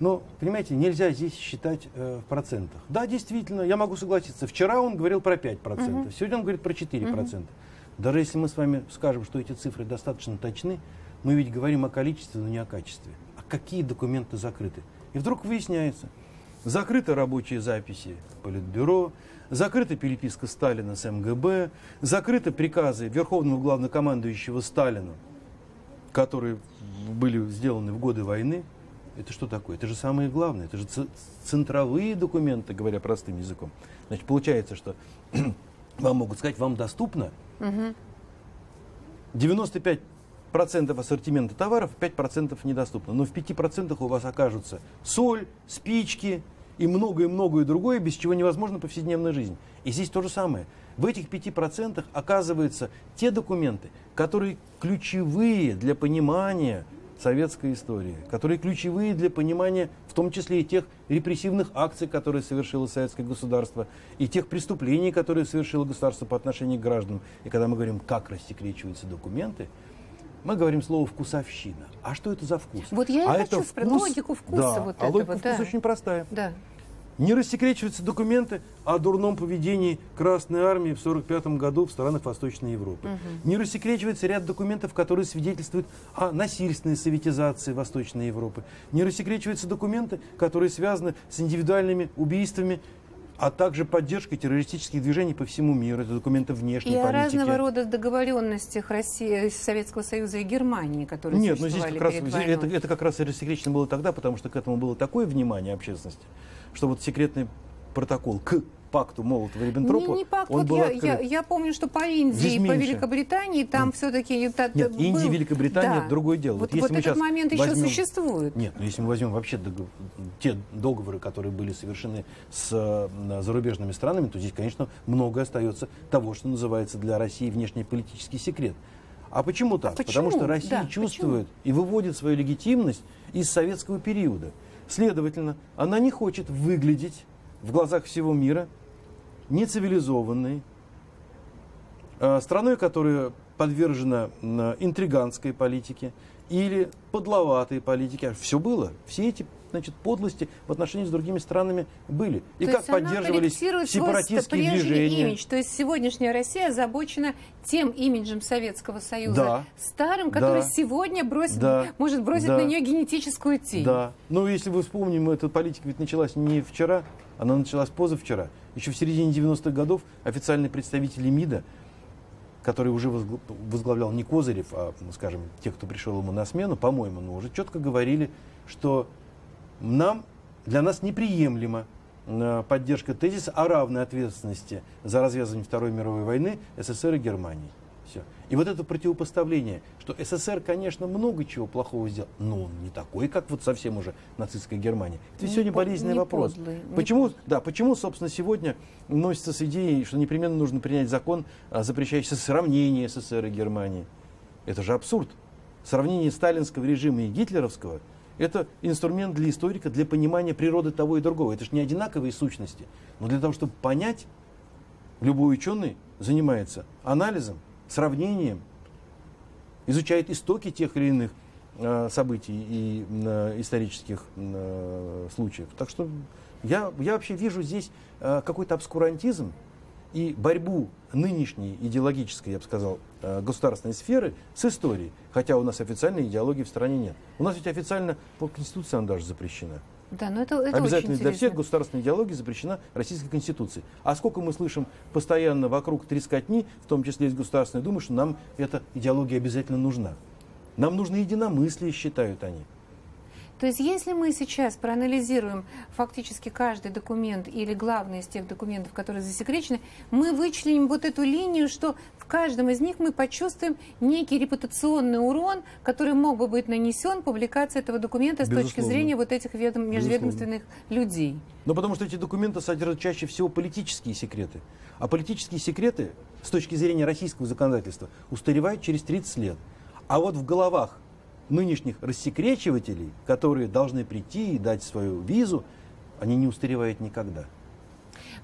Но, понимаете, нельзя здесь считать э, в процентах. Да, действительно, я могу согласиться. Вчера он говорил про 5%, угу. сегодня он говорит про 4%. Угу. Даже если мы с вами скажем, что эти цифры достаточно точны, мы ведь говорим о количестве, но не о качестве. А какие документы закрыты? И вдруг выясняется, закрыты рабочие записи Политбюро, закрыта переписка Сталина с МГБ, закрыты приказы Верховного Главнокомандующего Сталина, которые были сделаны в годы войны. Это что такое? Это же самое главное, это же центровые документы, говоря простым языком. Значит, получается, что вам могут сказать, вам доступно 95% ассортимента товаров, 5% недоступно. Но в 5% у вас окажутся соль, спички, и многое-многое другое, без чего невозможна повседневная жизнь. И здесь то же самое. В этих 5% оказываются те документы, которые ключевые для понимания советской истории, которые ключевые для понимания, в том числе и тех репрессивных акций, которые совершило советское государство, и тех преступлений, которые совершило государство по отношению к гражданам. И когда мы говорим, как рассекречиваются документы, мы говорим слово вкусовщина. А что это за вкус? Вот я а и хочу вкус... логику вкуса да, вот а этого. логика вкуса да. очень простая. Да. Не рассекречиваются документы о дурном поведении Красной Армии в 1945 году в странах Восточной Европы. Угу. Не рассекречивается ряд документов, которые свидетельствуют о насильственной советизации Восточной Европы. Не рассекречиваются документы, которые связаны с индивидуальными убийствами а также поддержкой террористических движений по всему миру. Это документы внешней и политики. И разного рода договоренностях России, Советского Союза и Германии, которые Нет, но здесь как раз, это, это как раз и рассекречено было тогда, потому что к этому было такое внимание общественности, что вот секретный протокол к пакту Молотова-Риббентропа, не, не пакт, он вот был я, я, я помню, что по Индии и по Великобритании там mm. все-таки... Нет, был... Индия и Великобритания да. другое дело. Вот, вот, вот этот момент возьмем... еще существует. Нет, но если мы возьмем вообще те договоры, которые были совершены с э, зарубежными странами, то здесь, конечно, многое остается того, что называется для России внешнеполитический секрет. А почему так? А почему? Потому что Россия да, чувствует почему? и выводит свою легитимность из советского периода. Следовательно, она не хочет выглядеть в глазах всего мира нецивилизованной, э, страной, которая подвержена интриганской политике или подловатой политике. Все было. Все эти значит, подлости в отношении с другими странами были. И то как поддерживались сепаратистские движения. Имидж. То есть сегодняшняя Россия озабочена тем имиджем Советского Союза, да. старым, который да. сегодня бросит, да. может бросить да. на нее генетическую тень. Да. Ну, если вы вспомним, эта политика ведь началась не вчера, она началась позавчера. Еще в середине 90-х годов официальные представители МИДа который уже возглавлял не Козырев, а, скажем, те, кто пришел ему на смену, по-моему, но уже четко говорили, что нам, для нас неприемлема э, поддержка тезиса о равной ответственности за развязывание Второй мировой войны СССР и Германии. Все. И вот это противопоставление, что СССР, конечно, много чего плохого сделал, но он не такой, как вот совсем уже нацистская Германия. Это не сегодня болезненный не вопрос. Подлый, почему, подлый. да, почему, собственно, сегодня носится с идеей, что непременно нужно принять закон, запрещающий сравнение СССР и Германии? Это же абсурд. Сравнение сталинского режима и гитлеровского – это инструмент для историка, для понимания природы того и другого. Это же не одинаковые сущности. Но для того, чтобы понять, любой ученый занимается анализом, сравнением, изучает истоки тех или иных э, событий и э, исторических э, случаев. Так что я, я вообще вижу здесь какой-то обскурантизм и борьбу нынешней идеологической, я бы сказал, э, государственной сферы с историей. Хотя у нас официальной идеологии в стране нет. У нас ведь официально по Конституции она даже запрещена. Да, но это, это Обязательно для всех государственная идеология запрещена Российской Конституцией. А сколько мы слышим постоянно вокруг трескотни, в том числе из Государственной Думы, что нам эта идеология обязательно нужна. Нам нужно единомыслие, считают они. То есть если мы сейчас проанализируем фактически каждый документ или главный из тех документов, которые засекречены, мы вычленим вот эту линию, что в каждом из них мы почувствуем некий репутационный урон, который мог бы быть нанесен публикацией этого документа Безусловно. с точки зрения вот этих ведом, межведомственных Безусловно. людей. Ну потому что эти документы содержат чаще всего политические секреты. А политические секреты с точки зрения российского законодательства устаревают через 30 лет. А вот в головах нынешних рассекречивателей, которые должны прийти и дать свою визу, они не устаревают никогда.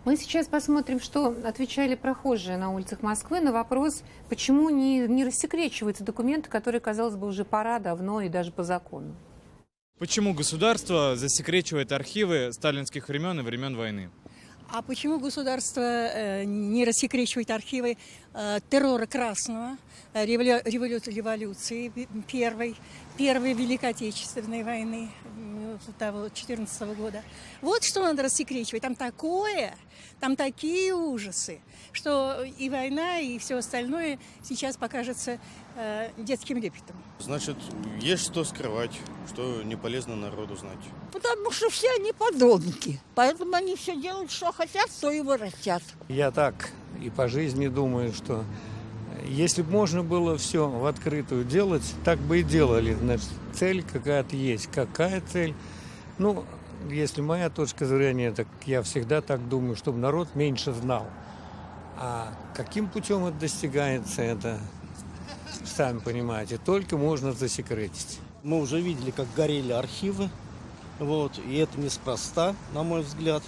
Мы сейчас посмотрим, что отвечали прохожие на улицах Москвы на вопрос, почему не, не рассекречиваются документы, которые, казалось бы, уже пора давно и даже по закону. Почему государство засекречивает архивы сталинских времен и времен войны? А почему государство э, не рассекречивает архивы э, террора красного, э, револю, революции первой, первой Великой Отечественной войны того 14 -го года? Вот что надо рассекречивать. Там такое, там такие ужасы, что и война, и все остальное сейчас покажется э, детским лепетом. Значит, есть что скрывать, что не полезно народу знать. Потому что все они подонки. Поэтому они все делают, что хотят, то и воротят. Я так и по жизни думаю, что если бы можно было все в открытую делать, так бы и делали. Значит, цель какая-то есть. Какая цель? Ну, если моя точка зрения, так я всегда так думаю, чтобы народ меньше знал. А каким путем это достигается, это сами понимаете, только можно засекретить. Мы уже видели, как горели архивы, вот, и это неспроста, на мой взгляд.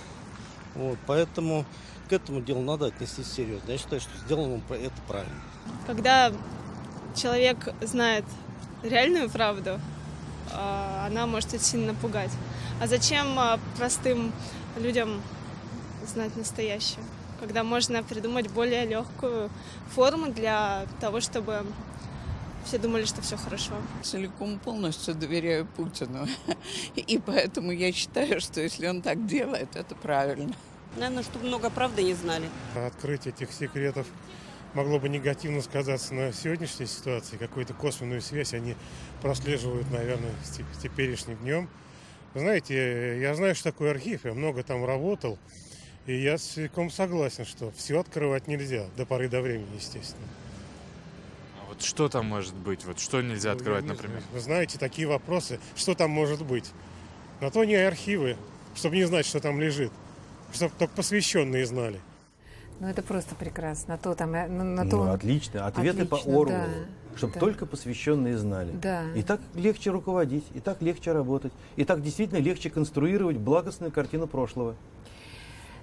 Вот, поэтому к этому делу надо отнестись серьезно. Я считаю, что сделано это правильно. Когда человек знает реальную правду, а, она может очень сильно напугать. А зачем а, простым людям знать настоящее? Когда можно придумать более легкую форму для того, чтобы все думали, что все хорошо. Целиком полностью доверяю Путину. И поэтому я считаю, что если он так делает, это правильно. Наверное, чтобы много правды не знали. Открытие этих секретов могло бы негативно сказаться на сегодняшней ситуации. Какую-то косвенную связь они прослеживают, наверное, с теперешним днем. знаете, я знаю, что такое архив, я много там работал. И я целиком согласен, что все открывать нельзя, до поры до времени, естественно. Вот что там может быть? Вот что нельзя ну, открывать, не например? Вы знаете, такие вопросы, что там может быть? На то не архивы, чтобы не знать, что там лежит. Чтобы только посвященные знали. Ну, это просто прекрасно. То, там, на, на ну, то... отлично. Ответы отлично, по Оруэллу. Да, чтобы да. только посвященные знали. Да. И так легче руководить, и так легче работать, и так действительно легче конструировать благостную картину прошлого.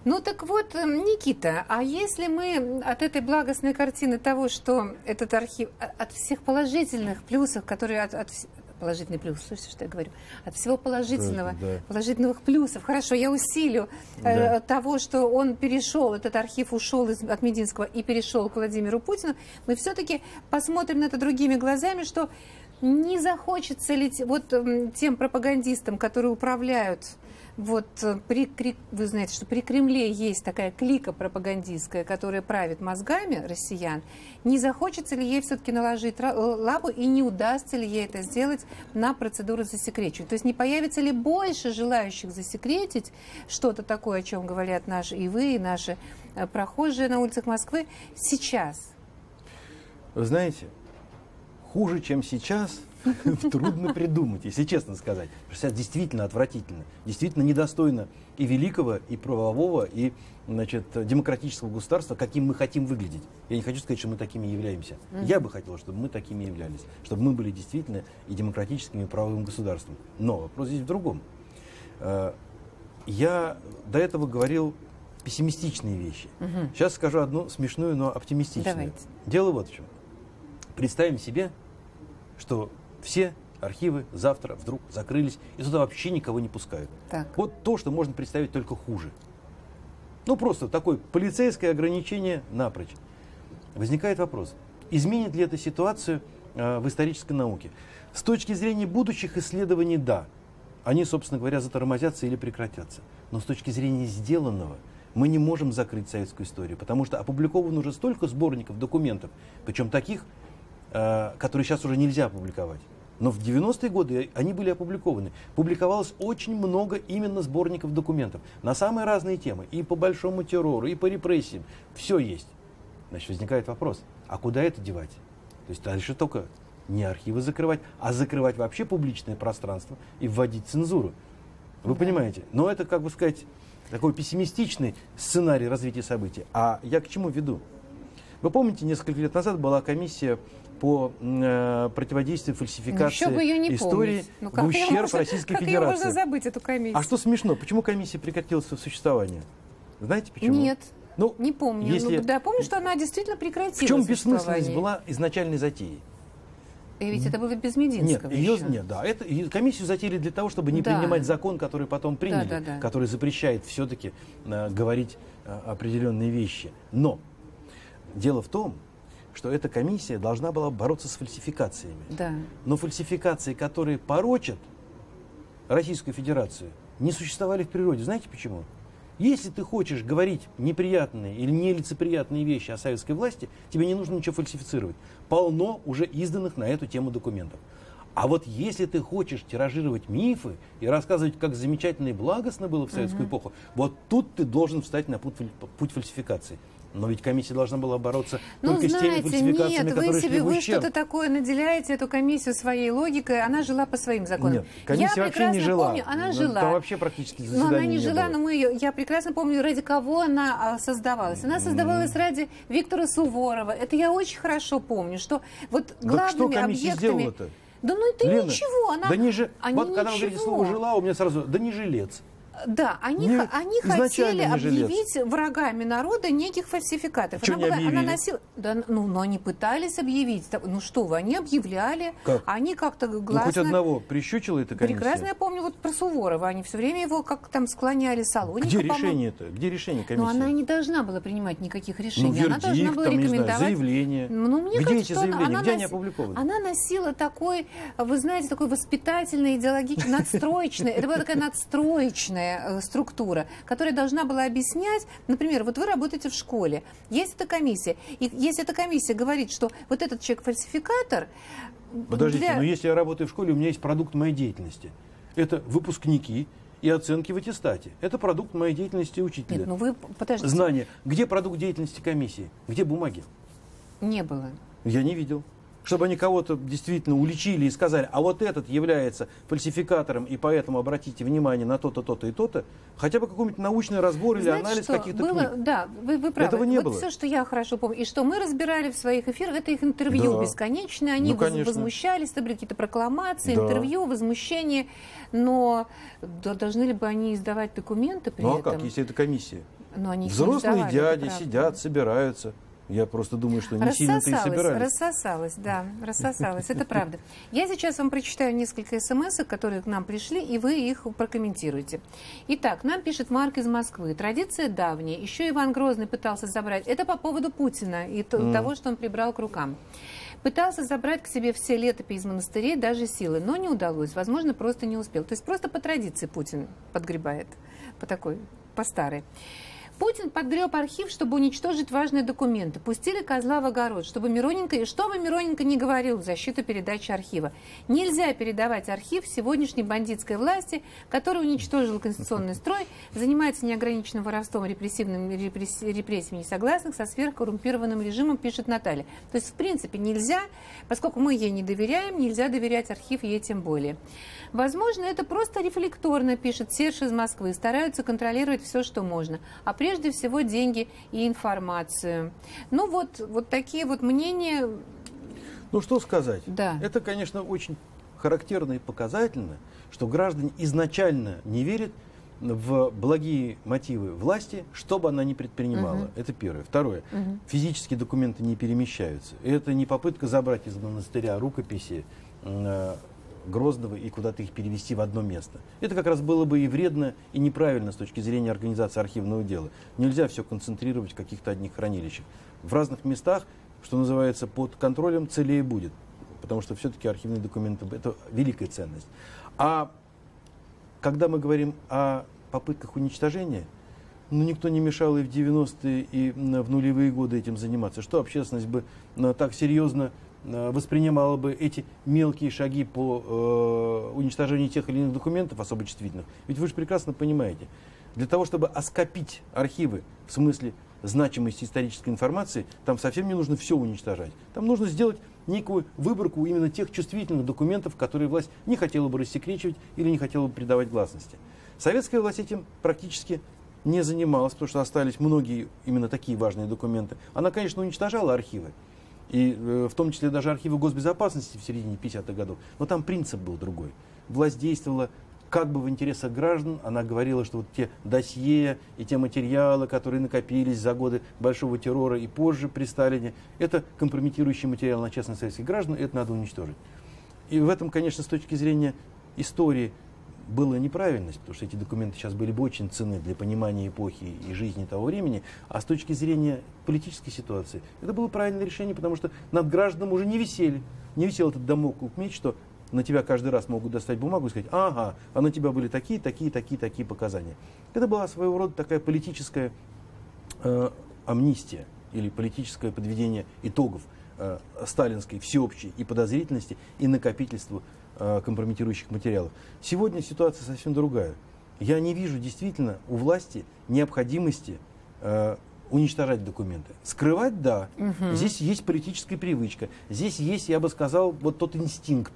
Ну так вот, эм, Никита, а если мы от этой благостной картины того, что этот архив, от всех положительных плюсов, которые от, от положительный плюс, слышите, что я говорю, от всего положительного, да. положительных плюсов, хорошо, я усилю э, да. э, того, что он перешел, этот архив ушел из, от Мединского и перешел к Владимиру Путину, мы все-таки посмотрим на это другими глазами, что не захочется ли вот тем пропагандистам, которые управляют вот э, при, вы знаете, что при Кремле есть такая клика пропагандистская, которая правит мозгами россиян. Не захочется ли ей все-таки наложить э, лапу и не удастся ли ей это сделать на процедуру засекречивания? То есть не появится ли больше желающих засекретить что-то такое, о чем говорят наши и вы, и наши э, прохожие на улицах Москвы сейчас? Вы знаете, хуже, чем сейчас – трудно придумать, если честно сказать. Потому что это действительно отвратительно, действительно недостойно и великого, и правового, и значит, демократического государства, каким мы хотим выглядеть. Я не хочу сказать, что мы такими являемся. Mm-hmm. Я бы хотел, чтобы мы такими являлись, чтобы мы были действительно и демократическим, и правовым государством. Но вопрос здесь в другом. Э, я до этого говорил пессимистичные вещи. Угу. Сейчас скажу одну смешную, но оптимистичную. Давайте. Дело вот в чем. Представим себе, что все архивы завтра вдруг закрылись, и туда вообще никого не пускают. Так. Вот то, что можно представить только хуже. Ну, просто такое полицейское ограничение напрочь. Возникает вопрос, изменит ли это ситуацию э, в исторической науке? С точки зрения будущих исследований, да. Они, собственно говоря, затормозятся или прекратятся. Но с точки зрения сделанного, мы не можем закрыть советскую историю, потому что опубликовано уже столько сборников документов, причем таких, э, которые сейчас уже нельзя опубликовать. Но в 90-е годы они были опубликованы. Публиковалось очень много именно сборников документов на самые разные темы. И по большому террору, и по репрессиям. Все есть. Значит, возникает вопрос, а куда это девать? То есть дальше только не архивы закрывать, а закрывать вообще публичное пространство и вводить цензуру. Вы да. понимаете? Но это, как бы сказать, такой пессимистичный сценарий развития событий. А я к чему веду? Вы помните, несколько лет назад была комиссия по э, противодействию фальсификации ну, истории ну, в ущерб можно, Российской как Федерации. Как можно забыть эту комиссию? А что смешно? Почему комиссия прекратила свое существование? Знаете почему? Нет. Ну, не помню. Если... Ну, да, помню, что она действительно прекратила В чем бессмысленность была изначальной затеи? И ведь это было без Мединского нет, ее, нет, да, это, комиссию затеяли для того, чтобы не да. принимать закон, который потом приняли, да, да, да. который запрещает все-таки э, говорить э, определенные вещи. Но дело в том, что эта комиссия должна была бороться с фальсификациями. Да. Но фальсификации, которые порочат Российскую Федерацию, не существовали в природе. Знаете почему? Если ты хочешь говорить неприятные или нелицеприятные вещи о советской власти, тебе не нужно ничего фальсифицировать. Полно уже изданных на эту тему документов. А вот если ты хочешь тиражировать мифы и рассказывать, как замечательно и благостно было в советскую угу. эпоху, вот тут ты должен встать на путь, путь фальсификации. Но ведь комиссия должна была бороться ну, только знаете, с теми фальсификациями, нет, которые вы себе, вы что-то такое наделяете эту комиссию своей логикой, она жила по своим законам. Нет, комиссия я вообще не жила. Помню, она ну, жила. Там вообще практически Но она не, не жила, было. но мы ее, я прекрасно помню, ради кого она а, создавалась. Она создавалась mm. ради Виктора Суворова. Это я очень хорошо помню, что вот главными так что объектами... Да ну это Лена, ничего. Она... Да не же... Они вот ничего. когда вы говорите слово «жила», у меня сразу... Да не жилец. Да, они, не, они хотели объявить врагами народа неких фальсификаторов. Она, была, она носила, да, ну, но они пытались объявить. Ну что вы, они объявляли, как? они как-то гласно... Ну, хоть одного прищучила эта комиссия? Прекрасно я помню вот про Суворова. Они все время его как там склоняли Салоника. Где решение-то? Где решение комиссии? Но она не должна была принимать никаких решений. Ну, вердикт, она должна была там, рекомендовать... знаю, заявление. Ну, мне Где кажется, эти заявления? Она, Где она они опубликованы? Она носила такой, вы знаете, такой воспитательный, идеологический, надстроечный, это была такая надстроечная э, структура структура, которая должна была объяснять, например, вот вы работаете в школе, есть эта комиссия, и если эта комиссия говорит, что вот этот человек фальсификатор... Подождите, для... но если я работаю в школе, у меня есть продукт моей деятельности. Это выпускники, и оценки в аттестате. Это продукт моей деятельности учителя. Нет, ну вы подождите. Знания. Где продукт деятельности комиссии? Где бумаги? Не было. Я не видел чтобы они кого-то действительно уличили и сказали, а вот этот является фальсификатором, и поэтому обратите внимание на то-то, то-то и то-то, хотя бы какой-нибудь научный разбор или Знаете анализ каких-то было, книг. Да, вы, вы правы. Этого не вот было. все, что я хорошо помню, и что мы разбирали в своих эфирах, это их интервью да. бесконечные, они ну, возмущались, это были какие-то прокламации, да. интервью, возмущения, но да, должны ли бы они издавать документы при ну, этом? а как, если это комиссия? Но они Взрослые дяди сидят, собираются. Я просто думаю, что не сильно-то и собирались. Рассосалась, да, рассосалась, это правда. Я сейчас вам прочитаю несколько смс которые к нам пришли, и вы их прокомментируете. Итак, нам пишет Марк из Москвы. Традиция давняя, еще Иван Грозный пытался забрать. Это по поводу Путина и mm. того, что он прибрал к рукам. Пытался забрать к себе все летопи из монастырей, даже силы, но не удалось. Возможно, просто не успел. То есть просто по традиции Путин подгребает, по такой, по старой. Путин подгреб архив, чтобы уничтожить важные документы. Пустили козла в огород, чтобы Мироненко, и что бы Мироненко не говорил в защиту передачи архива. Нельзя передавать архив сегодняшней бандитской власти, которая уничтожила конституционный строй, занимается неограниченным воровством, репрессивным репрессиями несогласных со сверхкоррумпированным режимом, пишет Наталья. То есть, в принципе, нельзя, поскольку мы ей не доверяем, нельзя доверять архив ей тем более. Возможно, это просто рефлекторно, пишет Серж из Москвы, стараются контролировать все, что можно. А прежде всего деньги и информацию. Ну вот, вот такие вот мнения. Ну что сказать? Да. Это, конечно, очень характерно и показательно, что граждане изначально не верят в благие мотивы власти, что бы она ни предпринимала. Угу. Это первое. Второе. Угу. Физические документы не перемещаются. Это не попытка забрать из монастыря рукописи Грозного и куда-то их перевести в одно место. Это как раз было бы и вредно, и неправильно с точки зрения организации архивного дела. Нельзя все концентрировать в каких-то одних хранилищах. В разных местах, что называется, под контролем целее будет. Потому что все-таки архивные документы – это великая ценность. А когда мы говорим о попытках уничтожения, ну, никто не мешал и в 90-е, и в нулевые годы этим заниматься. Что общественность бы э, так серьезно воспринимала бы эти мелкие шаги по э, уничтожению тех или иных документов особо чувствительных. Ведь вы же прекрасно понимаете, для того, чтобы оскопить архивы в смысле значимости исторической информации, там совсем не нужно все уничтожать. Там нужно сделать некую выборку именно тех чувствительных документов, которые власть не хотела бы рассекречивать или не хотела бы придавать гласности. Советская власть этим практически не занималась, потому что остались многие именно такие важные документы. Она, конечно, уничтожала архивы, и э, в том числе даже архивы госбезопасности в середине 50-х годов, но там принцип был другой. Власть действовала как бы в интересах граждан, она говорила, что вот те досье и те материалы, которые накопились за годы большого террора и позже при Сталине, это компрометирующий материал на частных советских граждан, это надо уничтожить. И в этом, конечно, с точки зрения истории была неправильность, потому что эти документы сейчас были бы очень ценны для понимания эпохи и жизни того времени, а с точки зрения политической ситуации это было правильное решение, потому что над гражданам уже не висели, не висел этот домоклов меч, что на тебя каждый раз могут достать бумагу и сказать, ага, а на тебя были такие, такие, такие, такие показания. Это была своего рода такая политическая э, амнистия или политическое подведение итогов э, сталинской всеобщей и подозрительности, и накопительству компрометирующих материалов. Сегодня ситуация совсем другая. Я не вижу действительно у власти необходимости э, уничтожать документы. Скрывать, да. Угу. Здесь есть политическая привычка. Здесь есть, я бы сказал, вот тот инстинкт,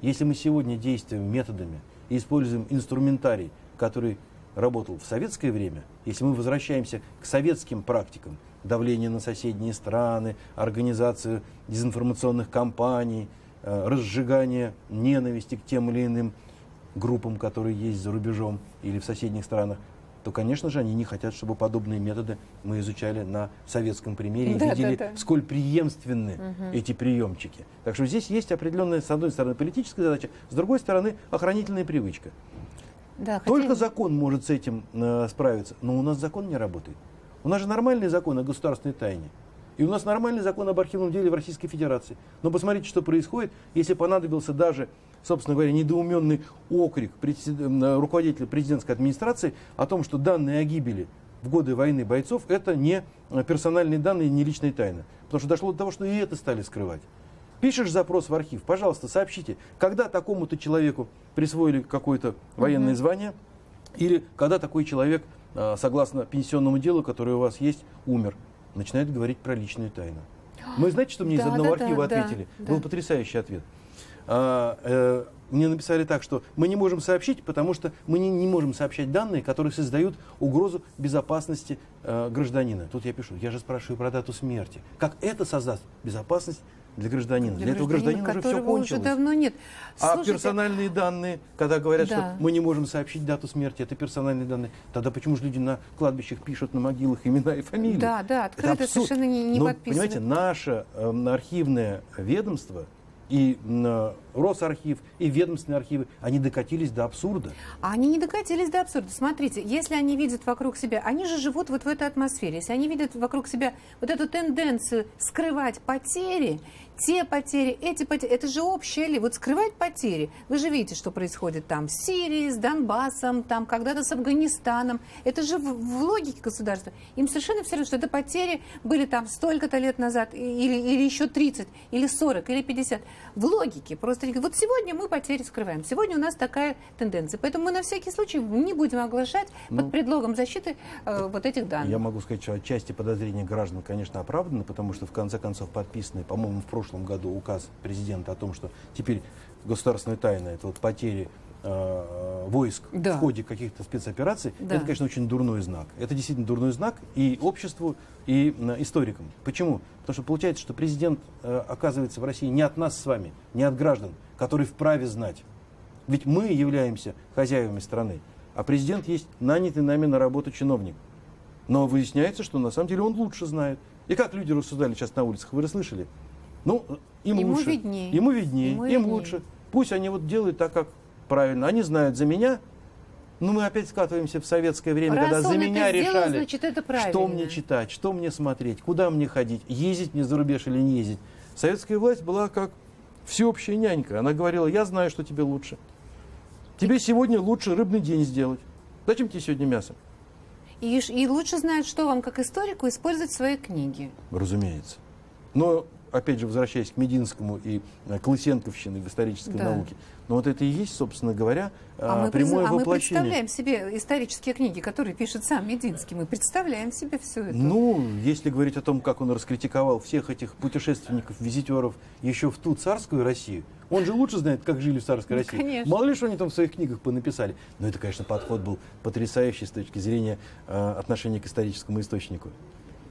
если мы сегодня действуем методами и используем инструментарий, который работал в советское время, если мы возвращаемся к советским практикам, давление на соседние страны, организацию дезинформационных кампаний, э, разжигание ненависти к тем или иным группам, которые есть за рубежом или в соседних странах, то, конечно же, они не хотят, чтобы подобные методы мы изучали на советском примере и да, видели, да, да. сколь преемственны угу. эти приемчики. Так что здесь есть определенная, с одной стороны, политическая задача, с другой стороны, охранительная привычка. Да, Только хотели... закон может с этим э, справиться, но у нас закон не работает. У нас же нормальный закон о государственной тайне. И у нас нормальный закон об архивном деле в Российской Федерации. Но посмотрите, что происходит, если понадобился даже собственно говоря, недоуменный окрик руководителя президентской администрации о том, что данные о гибели в годы войны бойцов это не персональные данные, не личная тайна. Потому что дошло до того, что и это стали скрывать. Пишешь запрос в архив, пожалуйста, сообщите, когда такому-то человеку присвоили какое-то военное звание, или когда такой человек, а, согласно пенсионному делу, которое у вас есть, умер. Начинает говорить про личную тайну. Мы знаете, что мне да, из одного да, архива да, ответили? Да, Был потрясающий ответ. А, э, мне написали так, что мы не можем сообщить, потому что мы не, не можем сообщать данные, которые создают угрозу безопасности э, гражданина. Тут я пишу, я же спрашиваю про дату смерти. Как это создаст безопасность для гражданина. Для, для этого гражданина уже все кончилось. уже давно нет. А Слушайте, а персональные данные, когда говорят, да. что мы не можем сообщить дату смерти, это персональные данные, тогда почему же люди на кладбищах пишут на могилах имена и фамилии? Да, да, открыто совершенно не, не Но, подписано. Понимаете, наше э, архивное ведомство и э, Росархив, и ведомственные архивы, они докатились до абсурда. Они не докатились до абсурда. Смотрите, если они видят вокруг себя, они же живут вот в этой атмосфере, если они видят вокруг себя вот эту тенденцию скрывать потери, те потери, эти потери, это же общее ли? Вот скрывать потери, вы же видите, что происходит там с Сирией, с Донбассом, там когда-то с Афганистаном. Это же в, в логике государства. Им совершенно все равно, что это потери были там столько-то лет назад, или, или еще 30, или 40, или 50. В логике. Просто вот сегодня мы потери скрываем. Сегодня у нас такая тенденция. Поэтому мы на всякий случай не будем оглашать ну, под предлогом защиты э, вот этих данных. Я могу сказать, что отчасти подозрения граждан, конечно, оправданы, потому что в конце концов подписаны, по-моему, в прошлом прошлом году указ президента о том, что теперь государственная тайна, это вот потери э, войск да. в ходе каких-то спецопераций, да. это, конечно, очень дурной знак. Это действительно дурной знак и обществу, и э, историкам. Почему? Потому что получается, что президент э, оказывается в России не от нас с вами, не от граждан, которые вправе знать. Ведь мы являемся хозяевами страны, а президент есть нанятый нами на работу чиновник. Но выясняется, что на самом деле он лучше знает. И как люди рассуждали сейчас на улицах, вы расслышали? Ну, им ему лучше. Виднее. Ему виднее, ему им виднее. лучше. Пусть они вот делают так, как правильно. Они знают за меня, ну, мы опять скатываемся в советское время, Раз когда за меня сделал, решали, значит, это что мне читать, что мне смотреть, куда мне ходить, ездить мне за рубеж или не ездить. Советская власть была как всеобщая нянька. Она говорила, я знаю, что тебе лучше. Тебе сегодня лучше рыбный день сделать. Зачем тебе сегодня мясо? И, и лучше знают, что вам, как историку, использовать в своей книге. Разумеется. Но опять же, возвращаясь к Мединскому и э, к Лысенковщине в исторической да. науке, но вот это и есть, собственно говоря, а прямое мы, воплощение. А мы представляем себе исторические книги, которые пишет сам Мединский, мы представляем себе все это. Ну, если говорить о том, как он раскритиковал всех этих путешественников, визитеров еще в ту царскую Россию, он же лучше знает, как жили в царской ну, России. Конечно. Мало ли, что они там в своих книгах понаписали. Но это, конечно, подход был потрясающий с точки зрения э, отношения к историческому источнику.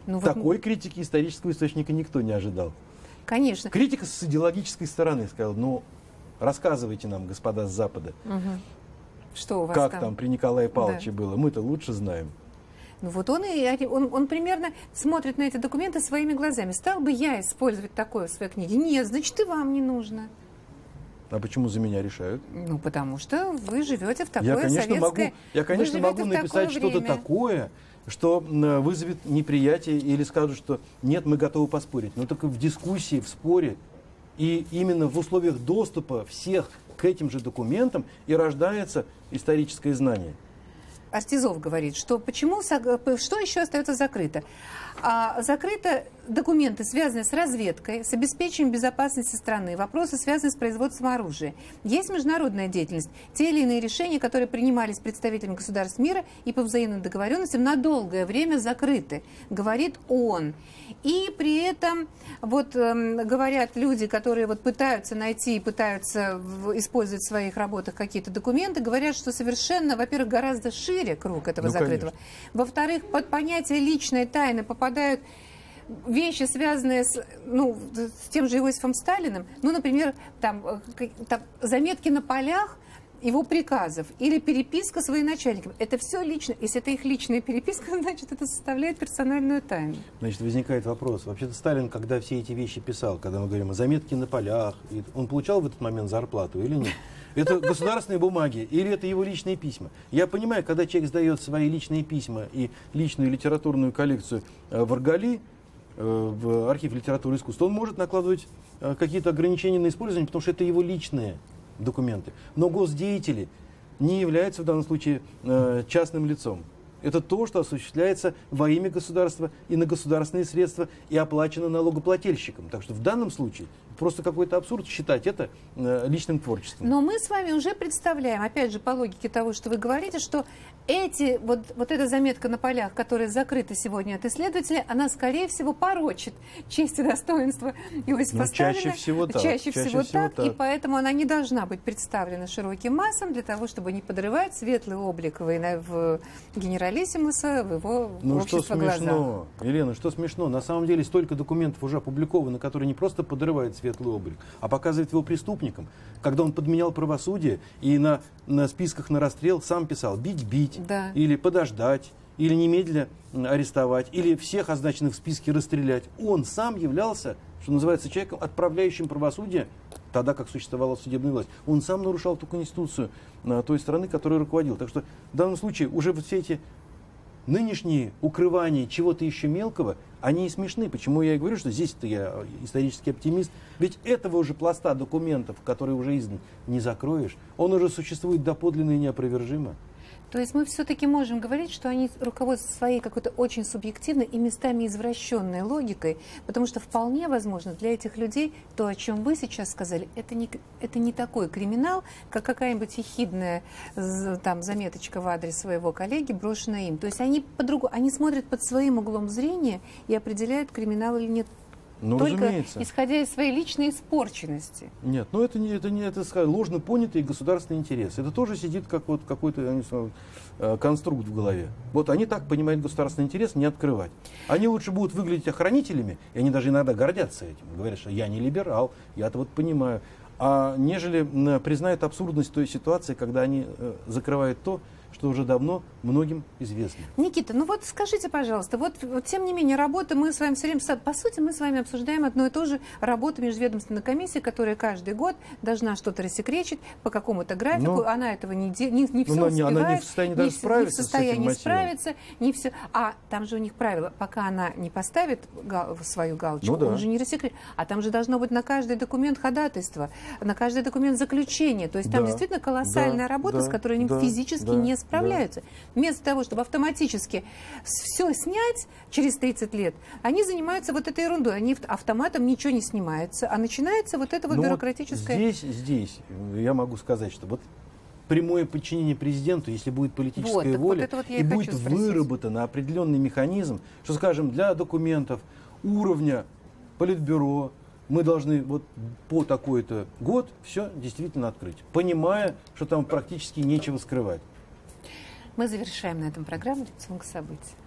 Ну, Такой вот... критики исторического источника никто не ожидал. Конечно. Критика с идеологической стороны сказал, ну, рассказывайте нам, господа с Запада, угу. что у вас как там, там при Николае Павловиче да. было. Мы-то лучше знаем. Ну вот он, и, он, он примерно смотрит на эти документы своими глазами. Стал бы я использовать такое в своей книге? Нет, значит, и вам не нужно. А почему за меня решают? Ну, потому что вы живете в такое я, конечно, советское... Могу, я, конечно, могу написать что-то такое, что вызовет неприятие или скажут, что нет, мы готовы поспорить. Но только в дискуссии, в споре и именно в условиях доступа всех к этим же документам и рождается историческое знание. Астизов говорит, что почему, что еще остается закрыто? А, закрыто документы, связанные с разведкой, с обеспечением безопасности страны, вопросы, связанные с производством оружия. Есть международная деятельность. Те или иные решения, которые принимались представителями государств мира и по взаимным договоренностям, на долгое время закрыты, говорит он. И при этом вот э, говорят люди, которые вот пытаются найти и пытаются в, использовать в своих работах какие-то документы, говорят, что совершенно, во-первых, гораздо шире круг этого ну, закрытого. Во-вторых, под понятие личной тайны попадают вещи, связанные с, ну, с тем же Иосифом Сталиным, ну, например, там, э, там заметки на полях, его приказов или переписка с военачальником. Это все лично. Если это их личная переписка, значит, это составляет персональную тайну. Значит, возникает вопрос. Вообще-то Сталин, когда все эти вещи писал, когда мы говорим о заметке на полях, он получал в этот момент зарплату или нет? Это государственные бумаги или это его личные письма? Я понимаю, когда человек сдает свои личные письма и личную литературную коллекцию э, в Аргали, э, в архив литературы и искусства, он может накладывать э, какие-то ограничения на использование, потому что это его личные документы. Но госдеятели не являются в данном случае частным лицом. Это то, что осуществляется во имя государства и на государственные средства и оплачено налогоплательщикам. Так что в данном случае просто какой-то абсурд считать это э, личным творчеством. Но мы с вами уже представляем, опять же, по логике того, что вы говорите, что эти, вот, вот эта заметка на полях, которая закрыта сегодня от исследователя, она, скорее всего, порочит честь и достоинство Иосифа ну, Сталина. Чаще всего так. Чаще, чаще всего, всего так, так, и поэтому она не должна быть представлена широким массам для того, чтобы не подрывать светлый облик в, в генералиссимуса, в его ну, общество что смешно, глазах. Елена, что смешно? На самом деле столько документов уже опубликовано, которые не просто подрывают светлый облик, а показывают его преступникам. Когда он подменял правосудие и на, на списках на расстрел сам писал «бить-бить», да. или подождать, или немедленно арестовать, или всех означенных в списке расстрелять. Он сам являлся, что называется, человеком, отправляющим правосудие, тогда как существовала судебная власть. Он сам нарушал ту конституцию на той страны, которой руководил. Так что в данном случае уже вот все эти нынешние укрывания чего-то еще мелкого, они и смешны. Почему я и говорю, что здесь-то я исторический оптимист. Ведь этого уже пласта документов, которые уже издан, не закроешь. Он уже существует доподлинно и неопровержимо. То есть мы все-таки можем говорить, что они руководствуются своей какой-то очень субъективной и местами извращенной логикой, потому что вполне возможно для этих людей то, о чем вы сейчас сказали, это не, это не такой криминал, как какая-нибудь ехидная там, заметочка в адрес своего коллеги, брошенная им. То есть они, по они смотрят под своим углом зрения и определяют, криминал или нет ну, Только разумеется. исходя из своей личной испорченности. Нет, ну это не, это не это ложно понятый государственный интерес. Это тоже сидит как вот какой-то я знаю, э, конструкт в голове. Вот они так понимают государственный интерес, не открывать. Они лучше будут выглядеть охранителями, и они даже иногда гордятся этим. Говорят, что я не либерал, я-то вот понимаю. А нежели признают абсурдность той ситуации, когда они э, закрывают то, что уже давно многим известно. Никита, ну вот скажите, пожалуйста, вот, вот тем не менее работа, мы с вами все время, по сути, мы с вами обсуждаем одно и то же, работу межведомственной комиссии, которая каждый год должна что-то рассекречить по какому-то графику, но, она этого не, не, не все но успевает, она не в состоянии даже не, справиться не в состоянии справиться, не все, а там же у них правило, пока она не поставит гал, свою галочку, ну, да. он же не рассекречит, а там же должно быть на каждый документ ходатайство, на каждый документ заключение, то есть там да, действительно колоссальная да, работа, да, с которой они да, физически да, не справляются. Да. Вместо того, чтобы автоматически все снять через 30 лет, они занимаются вот этой ерундой. Они автоматом ничего не снимается, а начинается вот это вот Но ну бюрократическое... Вот здесь, здесь я могу сказать, что вот прямое подчинение президенту, если будет политическая вот, воля, вот вот и, и будет спросить. выработан определенный механизм, что, скажем, для документов уровня политбюро, мы должны вот по такой-то год все действительно открыть, понимая, что там практически нечего скрывать. Мы завершаем на этом программу «Лицом к событию».